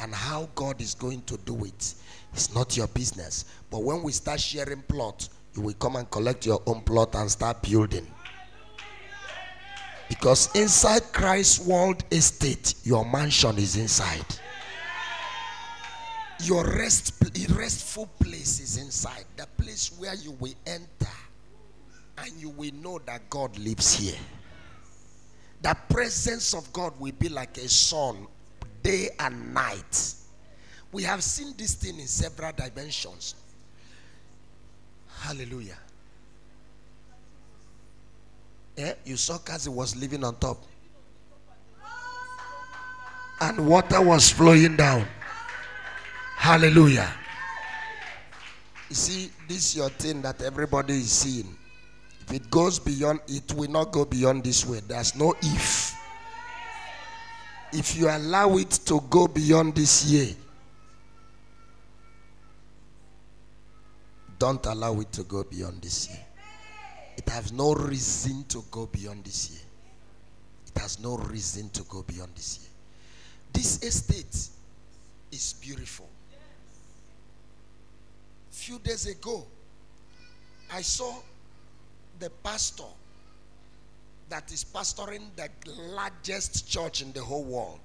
And how God is going to do it, it's not your business. But when we start sharing plot, you will come and collect your own plot and start building. Because inside Christ's world estate, your mansion is inside. Your rest, restful place is inside. The place where you will enter and you will know that God lives here. The presence of God will be like a sun day and night. We have seen this thing in several dimensions. Hallelujah. Yeah, you saw Kazi was living on top. And water was flowing down. Hallelujah. You see, this is your thing that everybody is seeing. If it goes beyond, it will not go beyond this way. There's no if. If you allow it to go beyond this year, don't allow it to go beyond this year. It has no reason to go beyond this year. It has no reason to go beyond this year. This estate is beautiful. Few days ago, I saw the pastor that is pastoring the largest church in the whole world.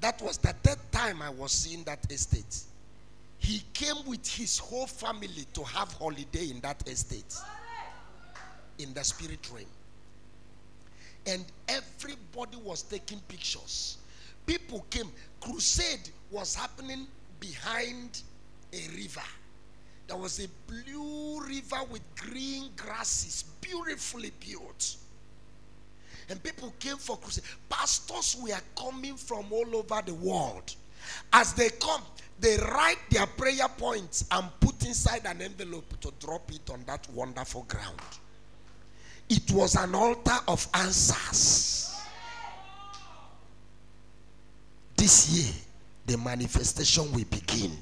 That was the third time I was seeing that estate. He came with his whole family to have holiday in that estate in the spirit realm. And everybody was taking pictures. People came. Crusade was happening behind a river. There was a blue river with green grasses, beautifully built. And people came for crusade. Pastors were coming from all over the world. As they come, they write their prayer points and put inside an envelope to drop it on that wonderful ground. It was an altar of answers. This year, the manifestation will begin.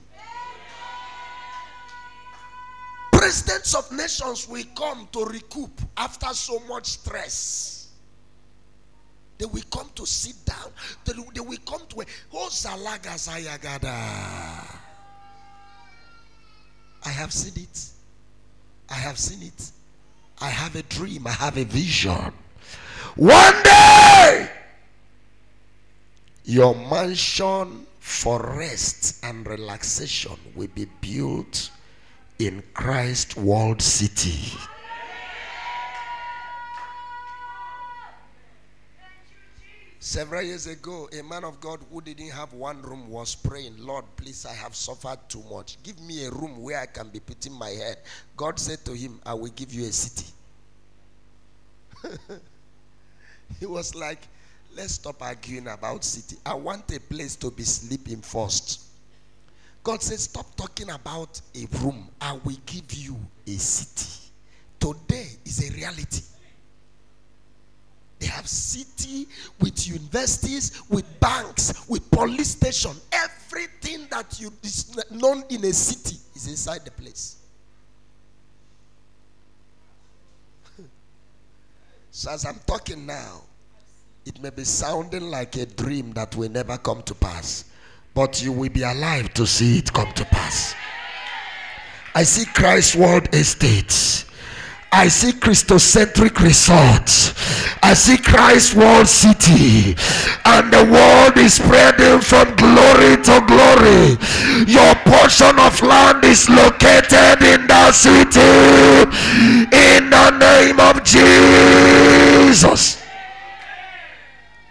Presidents of nations will come to recoup after so much stress. They will come to sit down. They, they will come to a oh. I have seen it. I have seen it. I have a dream. I have a vision. One day, your mansion for rest and relaxation will be built in Christ World City. Several years ago, a man of God who didn't have one room was praying, Lord, please, I have suffered too much. Give me a room where I can be putting my head. God said to him, I will give you a city. he was like, let's stop arguing about city. I want a place to be sleeping first. God said, stop talking about a room. I will give you a city. Today is a reality. They have city with universities, with banks, with police station. Everything that you is known in a city is inside the place. so as I'm talking now, it may be sounding like a dream that will never come to pass, but you will be alive to see it come to pass. I see Christ World Estates. I see Christocentric results. I see Christ World City. And the world is spreading from glory to glory. Your portion of land is located in the city. In the name of Jesus.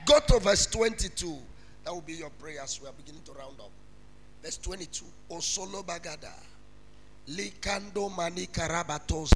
Go to verse 22. That will be your prayers. We are beginning to round up. Verse 22. Osolo bagada. Likando mani karabatos.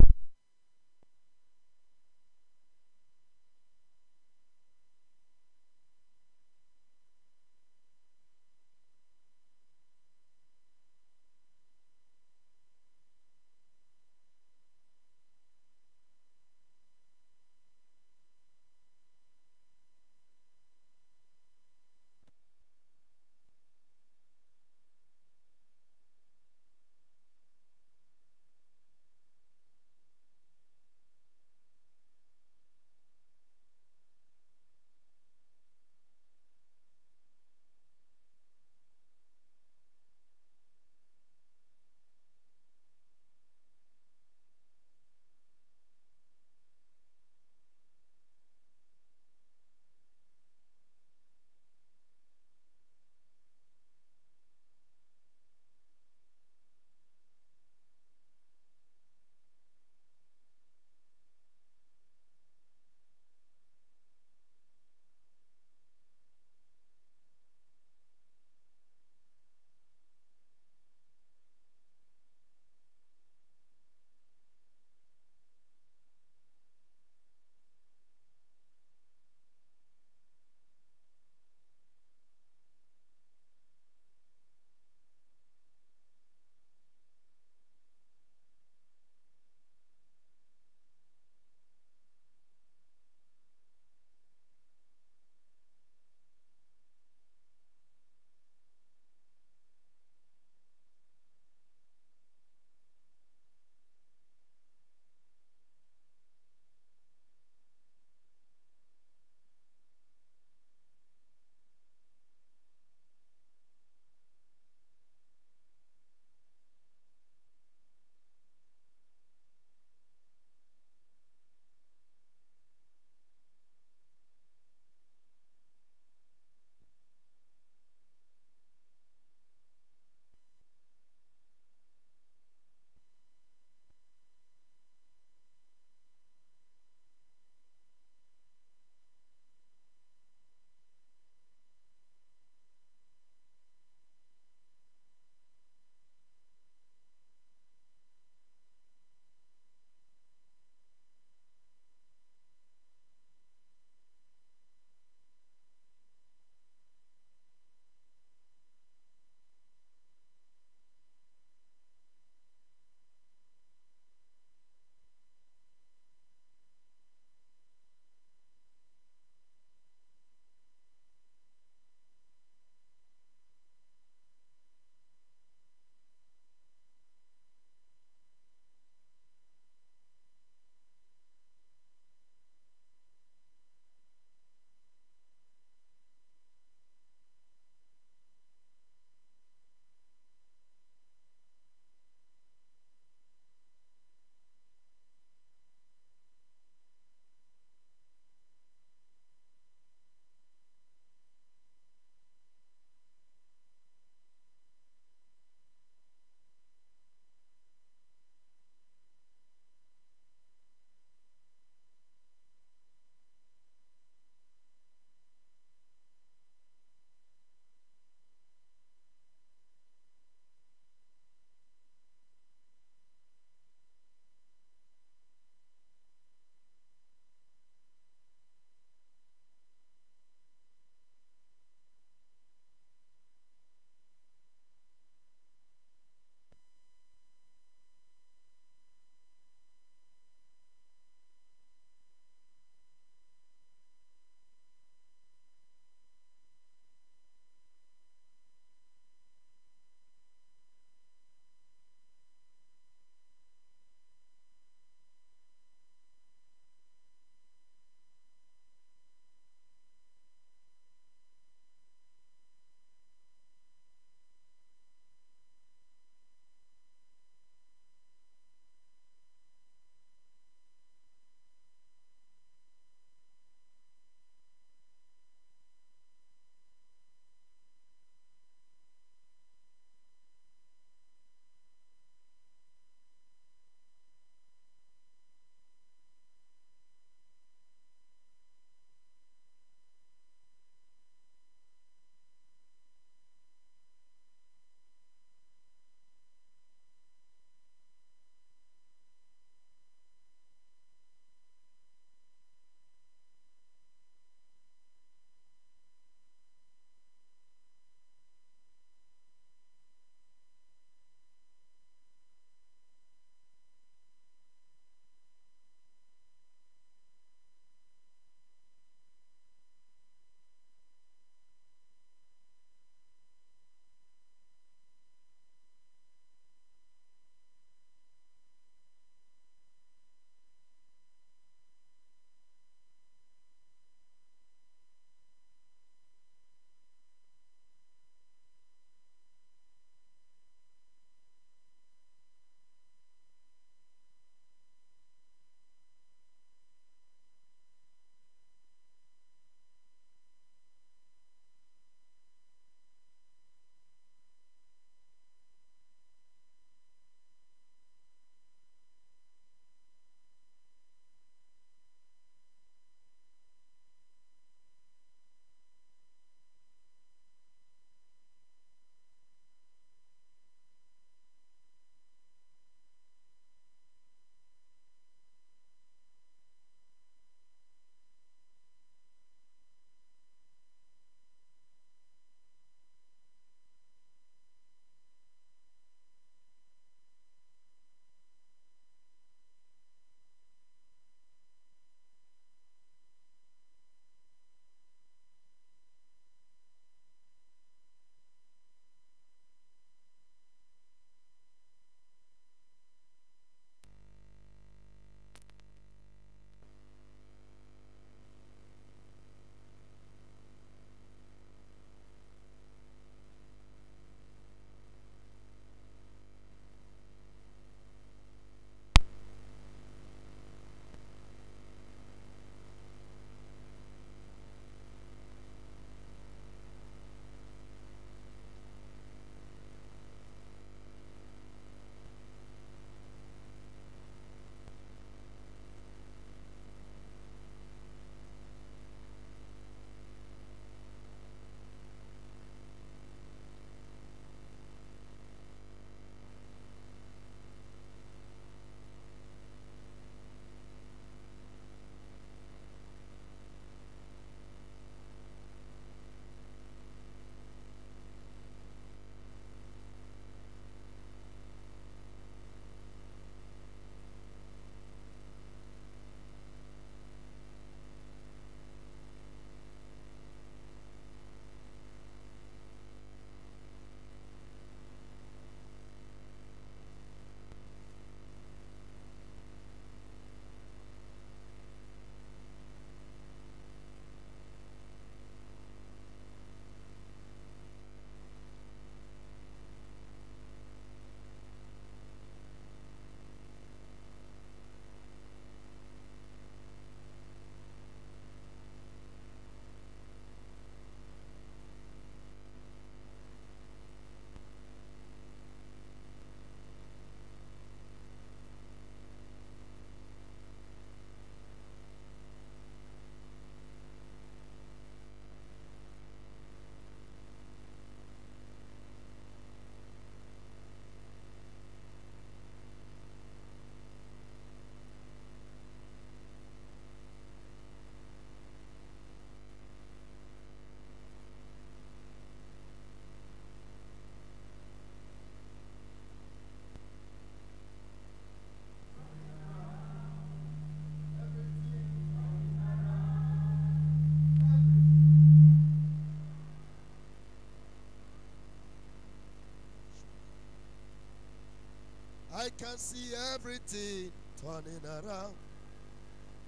Can see everything turning around.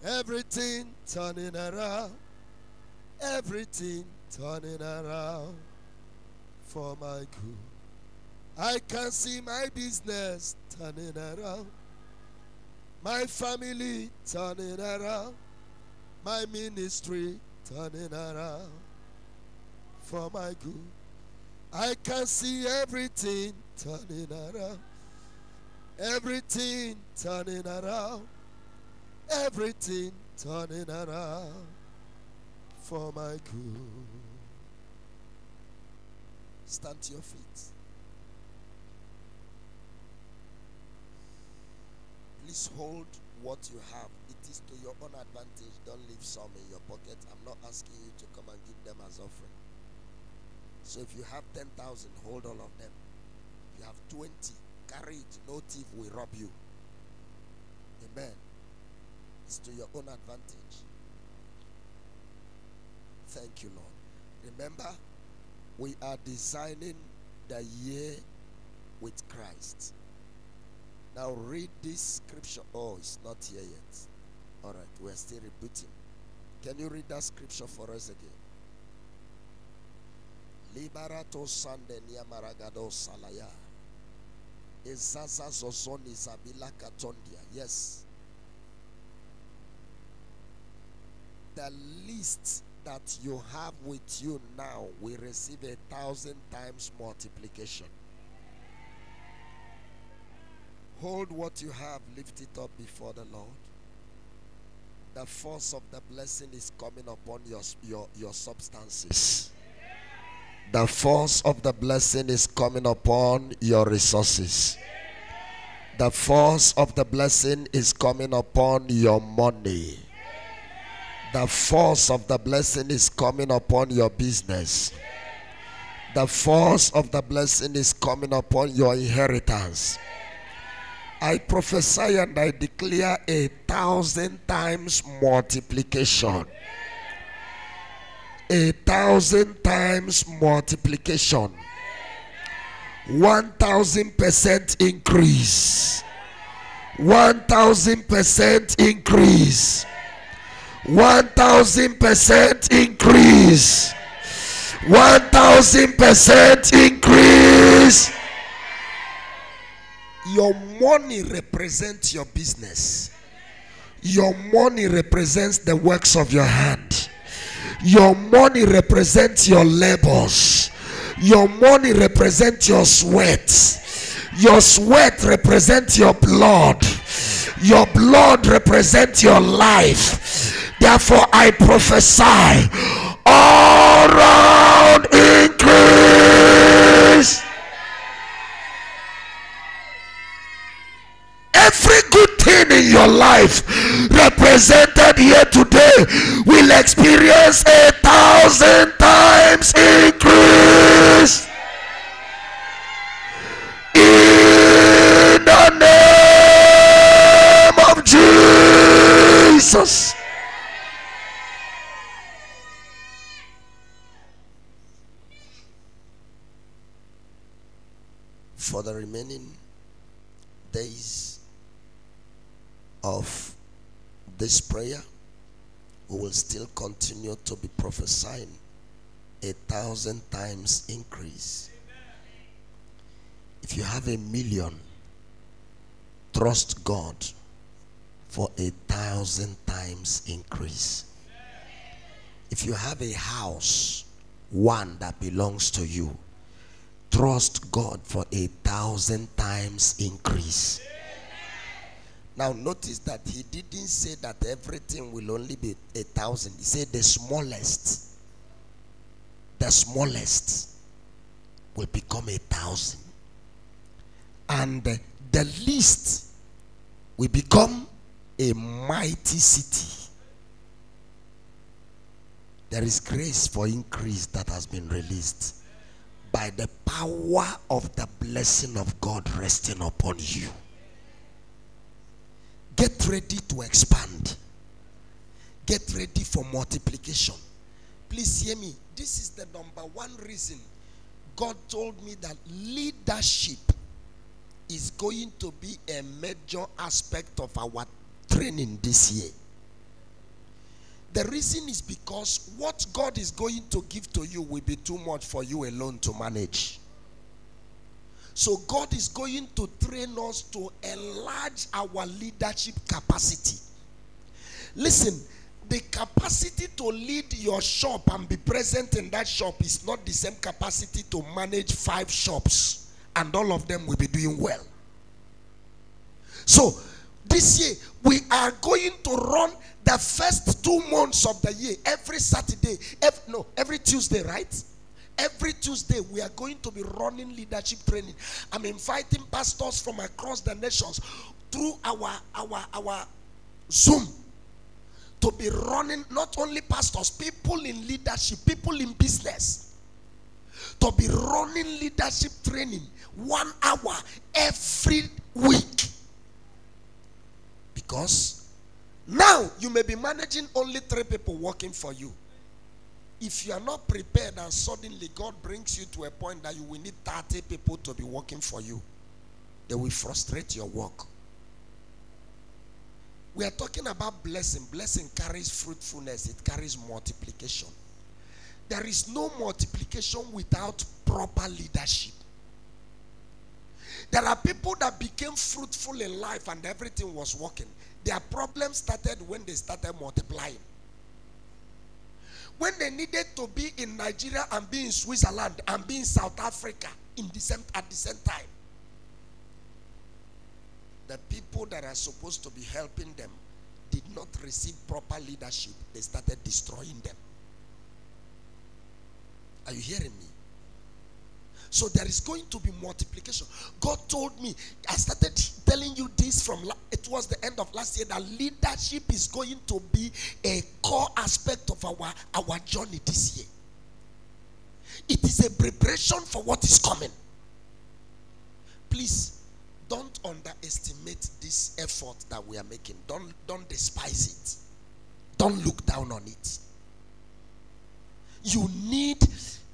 Everything turning around. Everything turning around for my good. I can see my business turning around. My family turning around. My ministry turning around for my good. I can see everything turning around. Everything turning around. Everything turning around for my good. Stand to your feet. Please hold what you have. It is to your own advantage. Don't leave some in your pocket. I'm not asking you to come and give them as offering. So if you have 10,000, hold all of them. If you have 20, carry it. No thief will rob you. Amen. It's to your own advantage. Thank you, Lord. Remember, we are designing the year with Christ. Now read this scripture. Oh, it's not here yet. All right, we're still rebooting. Can you read that scripture for us again? Liberato sande niamaragado salaya. Ezaza katondia. Yes. The least that you have with you now will receive a thousand times multiplication. Hold what you have, lift it up before the Lord. The force of the blessing is coming upon your, your, your substances. The force of the blessing is coming upon your resources. The force of the blessing is coming upon your money. The force of the blessing is coming upon your business. The force of the blessing is coming upon your inheritance. I prophesy and I declare a thousand times multiplication. A thousand times multiplication. One thousand percent increase. One thousand percent increase. One thousand percent increase. One thousand percent increase. Your money represents your business. Your money represents the works of your hand. Your money represents your labors. Your money represents your sweat. Your sweat represents your blood. Your blood represents your life. Therefore, I prophesy all round increase. Every good in your life represented here today will experience a thousand times increase. In the name of Jesus. For the remaining days of this prayer, we will still continue to be prophesying a thousand times increase. If you have a million, trust God for a thousand times increase. If you have a house, one that belongs to you, trust God for a thousand times increase. Now, notice that he didn't say that everything will only be a thousand. He said the smallest, the smallest will become a thousand, and the least will become a mighty city. There is grace for increase that has been released by the power of the blessing of God resting upon you. Get ready to expand. Get ready for multiplication. Please hear me. This is the number one reason God told me that leadership is going to be a major aspect of our training this year. The reason is because what God is going to give to you will be too much for you alone to manage. So, God is going to train us to enlarge our leadership capacity. Listen, the capacity to lead your shop and be present in that shop is not the same capacity to manage five shops, and all of them will be doing well. So, this year we are going to run the first two months of the year every Saturday, every, no, every Tuesday, right? Every Tuesday, we are going to be running leadership training. I'm inviting pastors from across the nations through our our our Zoom to be running not only pastors, people in leadership, people in business, to be running leadership training one hour every week. Because now you may be managing only three people working for you. If you are not prepared and suddenly God brings you to a point that you will need 30 people to be working for you, they will frustrate your work. We are talking about blessing. Blessing carries fruitfulness, it carries multiplication. There is no multiplication without proper leadership. There are people that became fruitful in life and everything was working. Their problem started when they started multiplying. When they needed to be in Nigeria and be in Switzerland and be in South Africa in the same, at the same time, the people that are supposed to be helping them did not receive proper leadership. They started destroying them. Are you hearing me? So there is going to be multiplication. God told me, I started telling you this from it was the end of last year that leadership is going to be a core aspect of our, our journey this year. It is a preparation for what is coming. Please don't underestimate this effort that we are making. Don't don't despise it. Don't look down on it. You need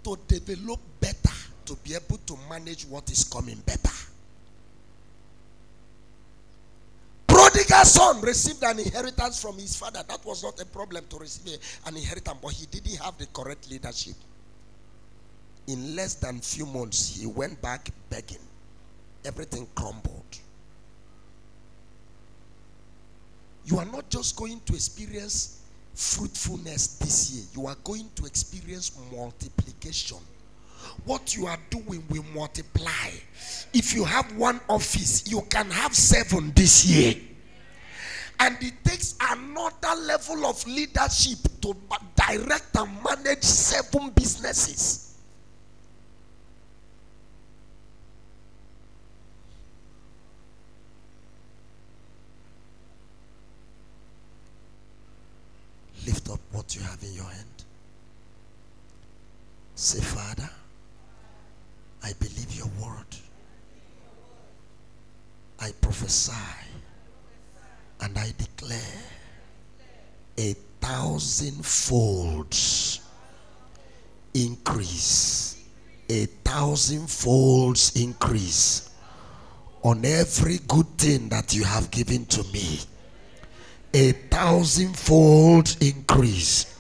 to develop better to be able to manage what is coming better. Prodigal son received an inheritance from his father. That was not a problem to receive an inheritance, but he didn't have the correct leadership. In less than few months, he went back begging. Everything crumbled. You are not just going to experience fruitfulness this year, you are going to experience multiplication what you are doing will multiply. If you have one office, you can have seven this year. And it takes another level of leadership to direct and manage seven businesses. Lift up what you have in your hand. Say, Father. I believe your word. I prophesy and I declare a thousand folds increase, a thousand folds increase on every good thing that you have given to me. A thousandfold increase.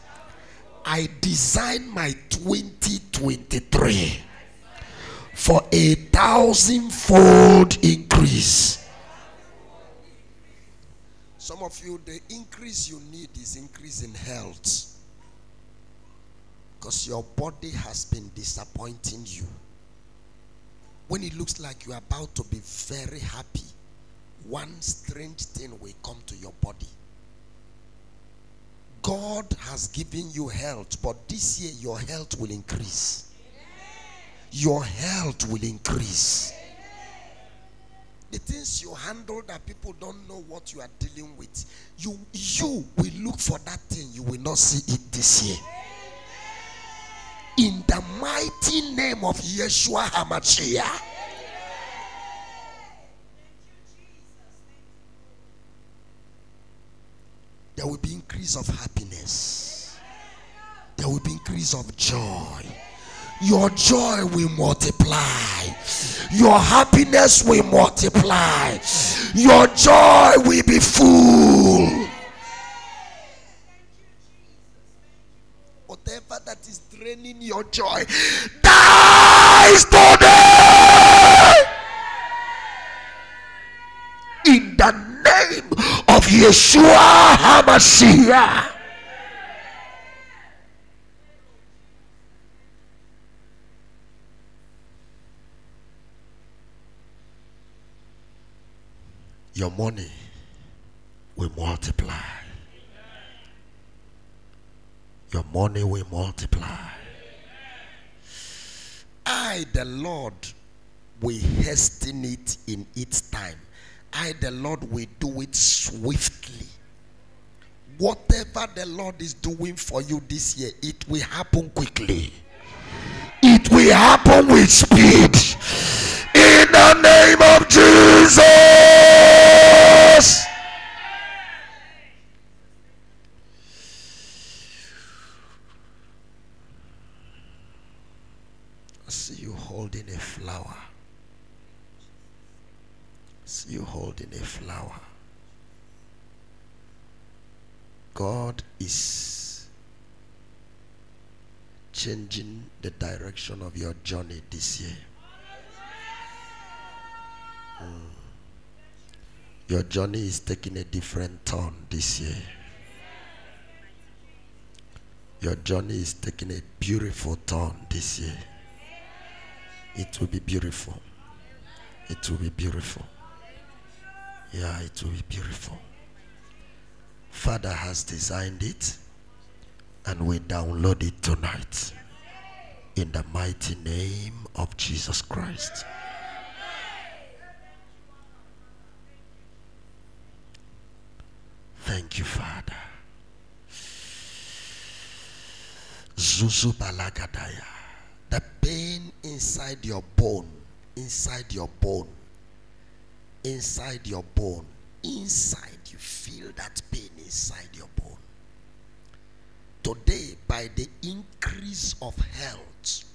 I design my 2023 for a thousandfold increase. Some of you, the increase you need is increase in health. Because your body has been disappointing you. When it looks like you're about to be very happy, one strange thing will come to your body. God has given you health, but this year your health will increase your health will increase. The things you handle that people don't know what you are dealing with, you you will look for that thing. You will not see it this year. In the mighty name of Yeshua Hamashiach. There will be increase of happiness. There will be increase of joy your joy will multiply. Your happiness will multiply. Your joy will be full. Whatever that is draining your joy dies today. In the name of Yeshua HaMashiach. Your money will multiply. Your money will multiply. I, the Lord, will hasten it in its time. I, the Lord, will do it swiftly. Whatever the Lord is doing for you this year, it will happen quickly. It will happen with speed. In the name of Jesus. I see you holding a flower. I see you holding a flower. God is changing the direction of your journey this year. Mm. Your journey is taking a different turn this year. Your journey is taking a beautiful turn this year. It will be beautiful. It will be beautiful. Yeah, it will be beautiful. Father has designed it and we download it tonight in the mighty name of Jesus Christ. Thank you, Father. Zuzu Balagadaya. The pain inside your bone, inside your bone, inside your bone, inside you feel that pain inside your bone. Today, by the increase of health,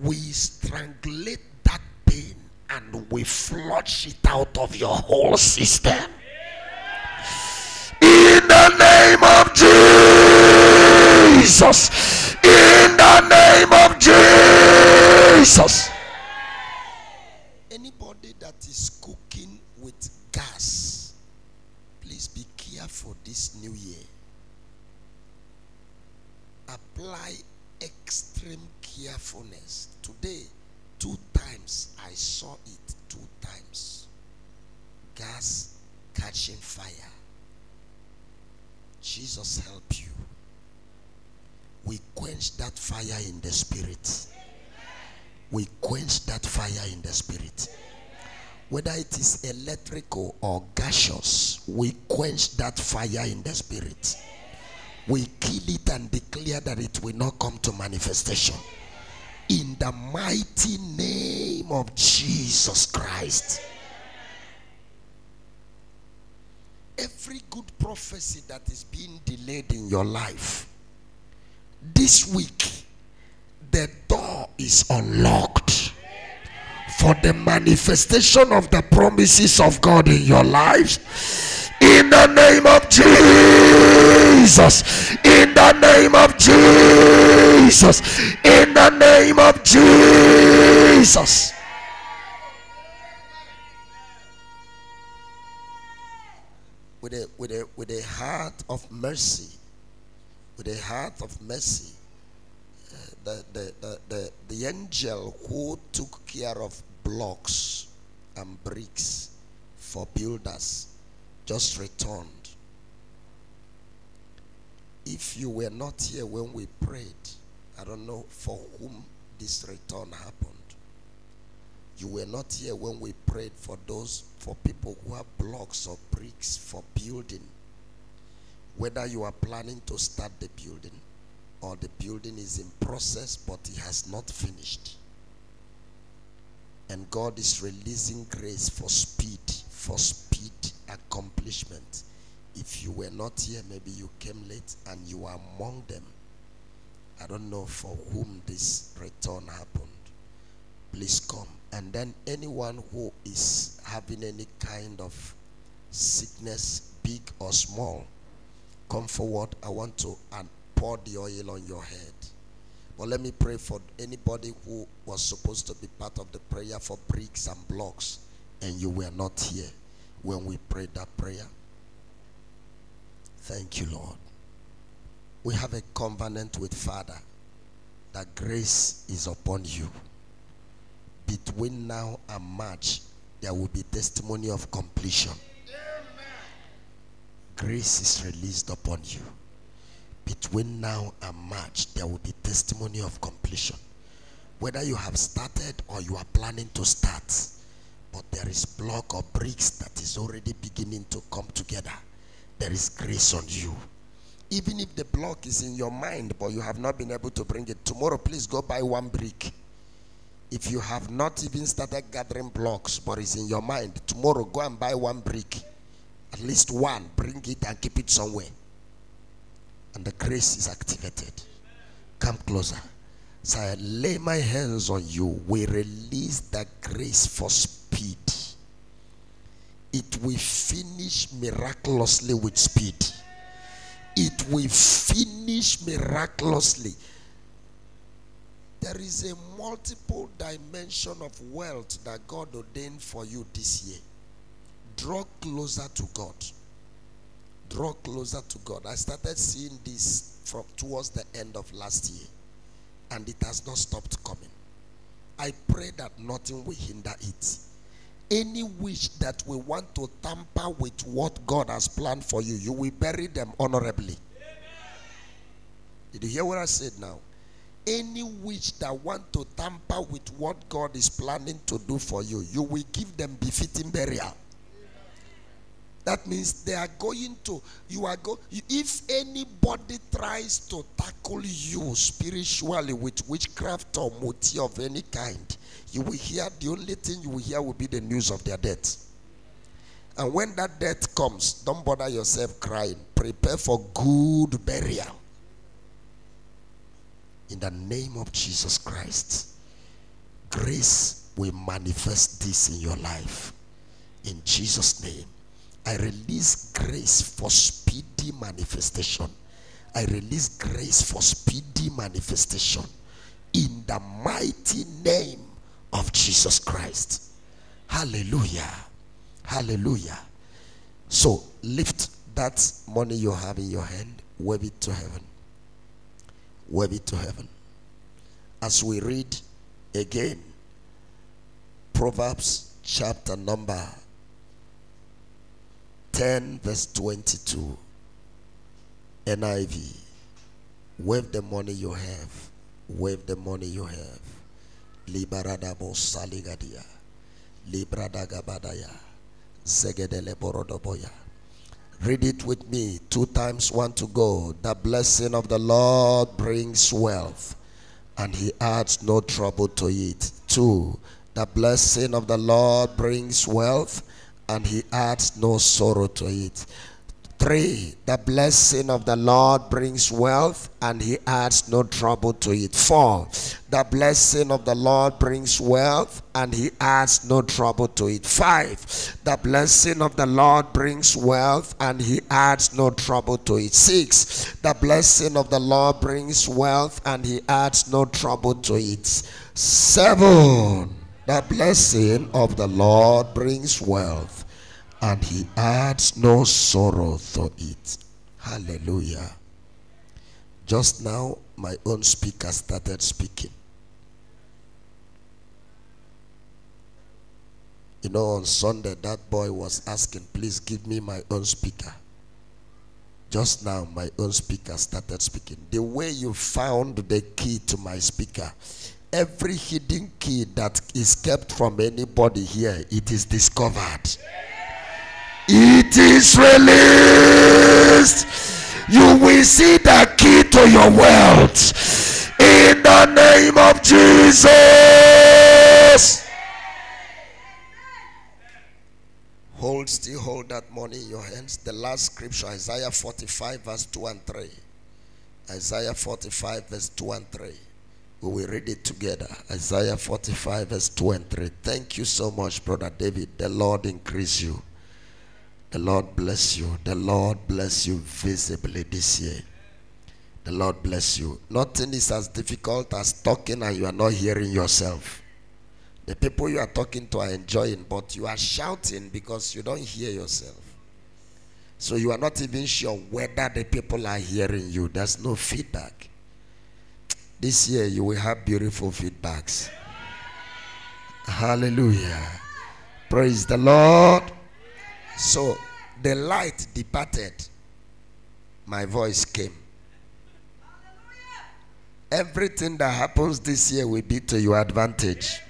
we strangulate that pain and we flush it out of your whole system. In the name of Jesus. In the name of Jesus. Anybody that is cooking with gas, please be careful this new year. Apply extreme carefulness. Today, two times I saw it, two times. Gas catching fire. Jesus help you. We quench that fire in the spirit. We quench that fire in the spirit. Whether it is electrical or gaseous, we quench that fire in the spirit. We kill it and declare that it will not come to manifestation. In the mighty name of Jesus Christ. every good prophecy that is being delayed in your life this week the door is unlocked for the manifestation of the promises of God in your life in the name of Jesus. In the name of Jesus. In the name of Jesus. With a with a with a heart of mercy with a heart of mercy uh, the, the, the, the, the angel who took care of blocks and bricks for builders just returned. If you were not here when we prayed i don't know for whom this return happened. You were not here when we prayed for those for people who have blocks or bricks for building. Whether you are planning to start the building or the building is in process but it has not finished and god is releasing grace for speed for speed accomplishment if you were not here maybe you came late and you are among them I don't know for whom this return happened. Please come. And then anyone who is having any kind of sickness, big or small, come forward. I want to and pour the oil on your head. But let me pray for anybody who was supposed to be part of the prayer for bricks and blocks, and you were not here when we prayed that prayer. Thank you, Lord. We have a covenant with Father that grace is upon you. Between now and March, there will be testimony of completion. Grace is released upon you. Between now and March, there will be testimony of completion. Whether you have started or you are planning to start, but there is block or bricks that is already beginning to come together. There is grace on you. Even if the block is in your mind, but you have not been able to bring it, tomorrow please go buy one brick. If you have not even started gathering blocks, but it's in your mind, tomorrow go and buy one brick. At least one. Bring it and keep it somewhere. And the grace is activated. Come closer. So I lay my hands on you. We release the grace for speed. It will finish miraculously with speed. It will finish miraculously. There is a multiple dimension of wealth that God ordained for you this year. Draw closer to God. Draw closer to God. I started seeing this from towards the end of last year, and it has not stopped coming. I pray that nothing will hinder it. Any wish that we want to tamper with what God has planned for you, you will bury them honorably. Did you hear what I said now? Any wish that want to tamper with what God is planning to do for you, you will give them befitting burial. That means they are going to, you are go. If anybody tries to tackle you spiritually with witchcraft or motive of any kind, you will hear the only thing you will hear will be the news of their death. And when that death comes, don't bother yourself crying. Prepare for good burial. In the name of Jesus Christ, grace will manifest this in your life. In Jesus' name, I release grace for speedy manifestation. I release grace for speedy manifestation in the mighty name of Jesus Christ. Hallelujah. Hallelujah. So lift that money you have in your hand, wave it to heaven. Wave it to heaven. As we read again, Proverbs chapter number 10, verse 22. NIV. Wave the money you have. Wave the money you have. Libaradabo saligadia. Libradagabadaya. Zegedele borodoboya. Read it with me. Two times, one to go. The blessing of the Lord brings wealth, and he adds no trouble to it. Two. The blessing of the Lord brings wealth, and he adds no sorrow to it. Three, the blessing of the Lord brings wealth and he adds no trouble to it. Four, the blessing of the Lord brings wealth and he adds no trouble to it. Five, the blessing of the Lord brings wealth and he adds no trouble to it. Six, the blessing of the Lord brings wealth and he adds no trouble to it. Seven, the blessing of the Lord brings wealth and he adds no sorrow to it. Hallelujah. Just now, my own speaker started speaking. You know, on Sunday, that boy was asking, please give me my own speaker. Just now, my own speaker started speaking. The way you found the key to my speaker, every hidden key that is kept from anybody here, it is discovered. It is released. You will see the key to your wealth in the name of Jesus. Hold still, hold that money in your hands. The last scripture, Isaiah 45, verse 2 and 3. Isaiah 45, verse 2 and 3. We will read it together. Isaiah 45, verse 2 and 3. Thank you so much, Brother David. The Lord increase you. The Lord bless you. The Lord bless you visibly this year. The Lord bless you. Nothing is as difficult as talking and you are not hearing yourself. The people you are talking to are enjoying, but you are shouting because you don't hear yourself. So you are not even sure whether the people are hearing you. There's no feedback. This year you will have beautiful feedbacks. Hallelujah. Praise the Lord. So the light departed. My voice came. Everything that happens this year will be to your advantage.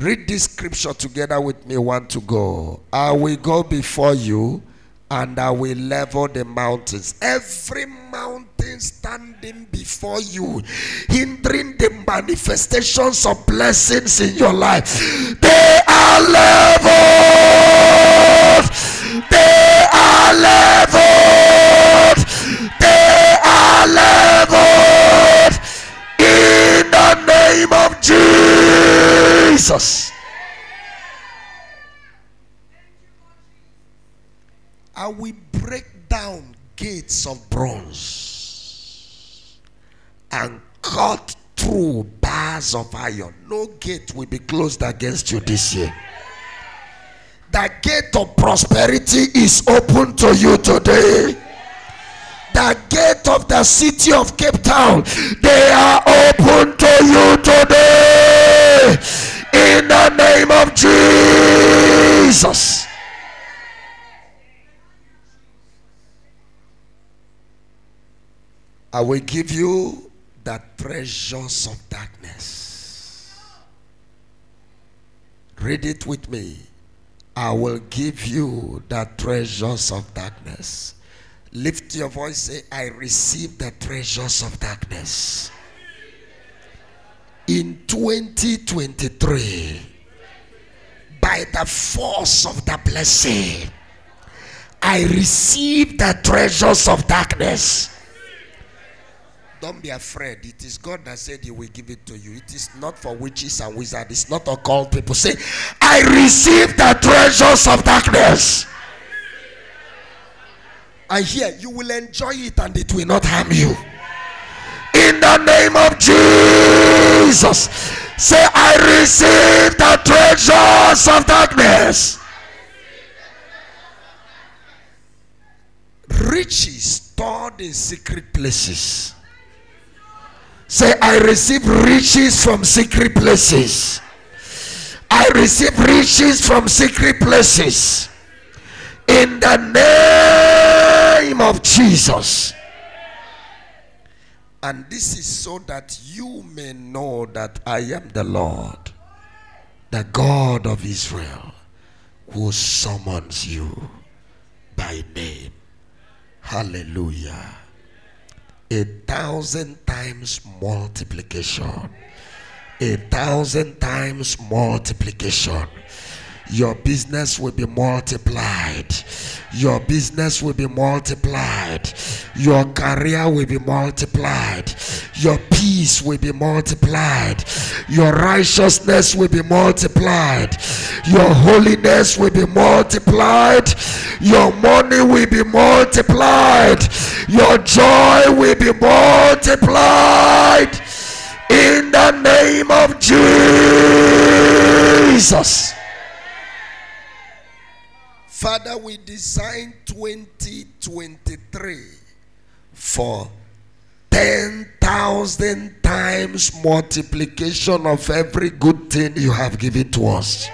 Read this scripture together with me. Want to go? I will go before you and I will level the mountains. Every mountain standing before you, hindering the manifestations of blessings in your life, they are leveled. They are leveled. They are leveled in the name of Jesus. I will break down gates of bronze and cut through bars of iron. No gate will be closed against you this year. The gate of prosperity is open to you today. The gate of the city of Cape Town, they are open to you today. In the name of Jesus. I will give you the treasures of darkness. Read it with me. I will give you the treasures of darkness. Lift your voice, say, I receive the treasures of darkness. In 2023, by the force of the blessing, I receive the treasures of darkness. Don't be afraid. It is God that said He will give it to you. It is not for witches and wizards. It's not occult people. Say, I receive the treasures of darkness. I hear you will enjoy it and it will not harm you. In the name of Jesus, say, I receive the treasures of darkness. Riches stored in secret places. Say, I receive riches from secret places. I receive riches from secret places. In the name of Jesus. And this is so that you may know that I am the Lord, the God of Israel, who summons you by name. Hallelujah a thousand times multiplication. A thousand times multiplication. Your business will be multiplied. Your business will be multiplied. Your career will be multiplied. Your peace will be multiplied. Your righteousness will be multiplied. Your holiness will be multiplied. Your money will be multiplied. Your joy will be multiplied. In the name of Jesus. Father, we design 2023 for 10,000 times multiplication of every good thing you have given to us.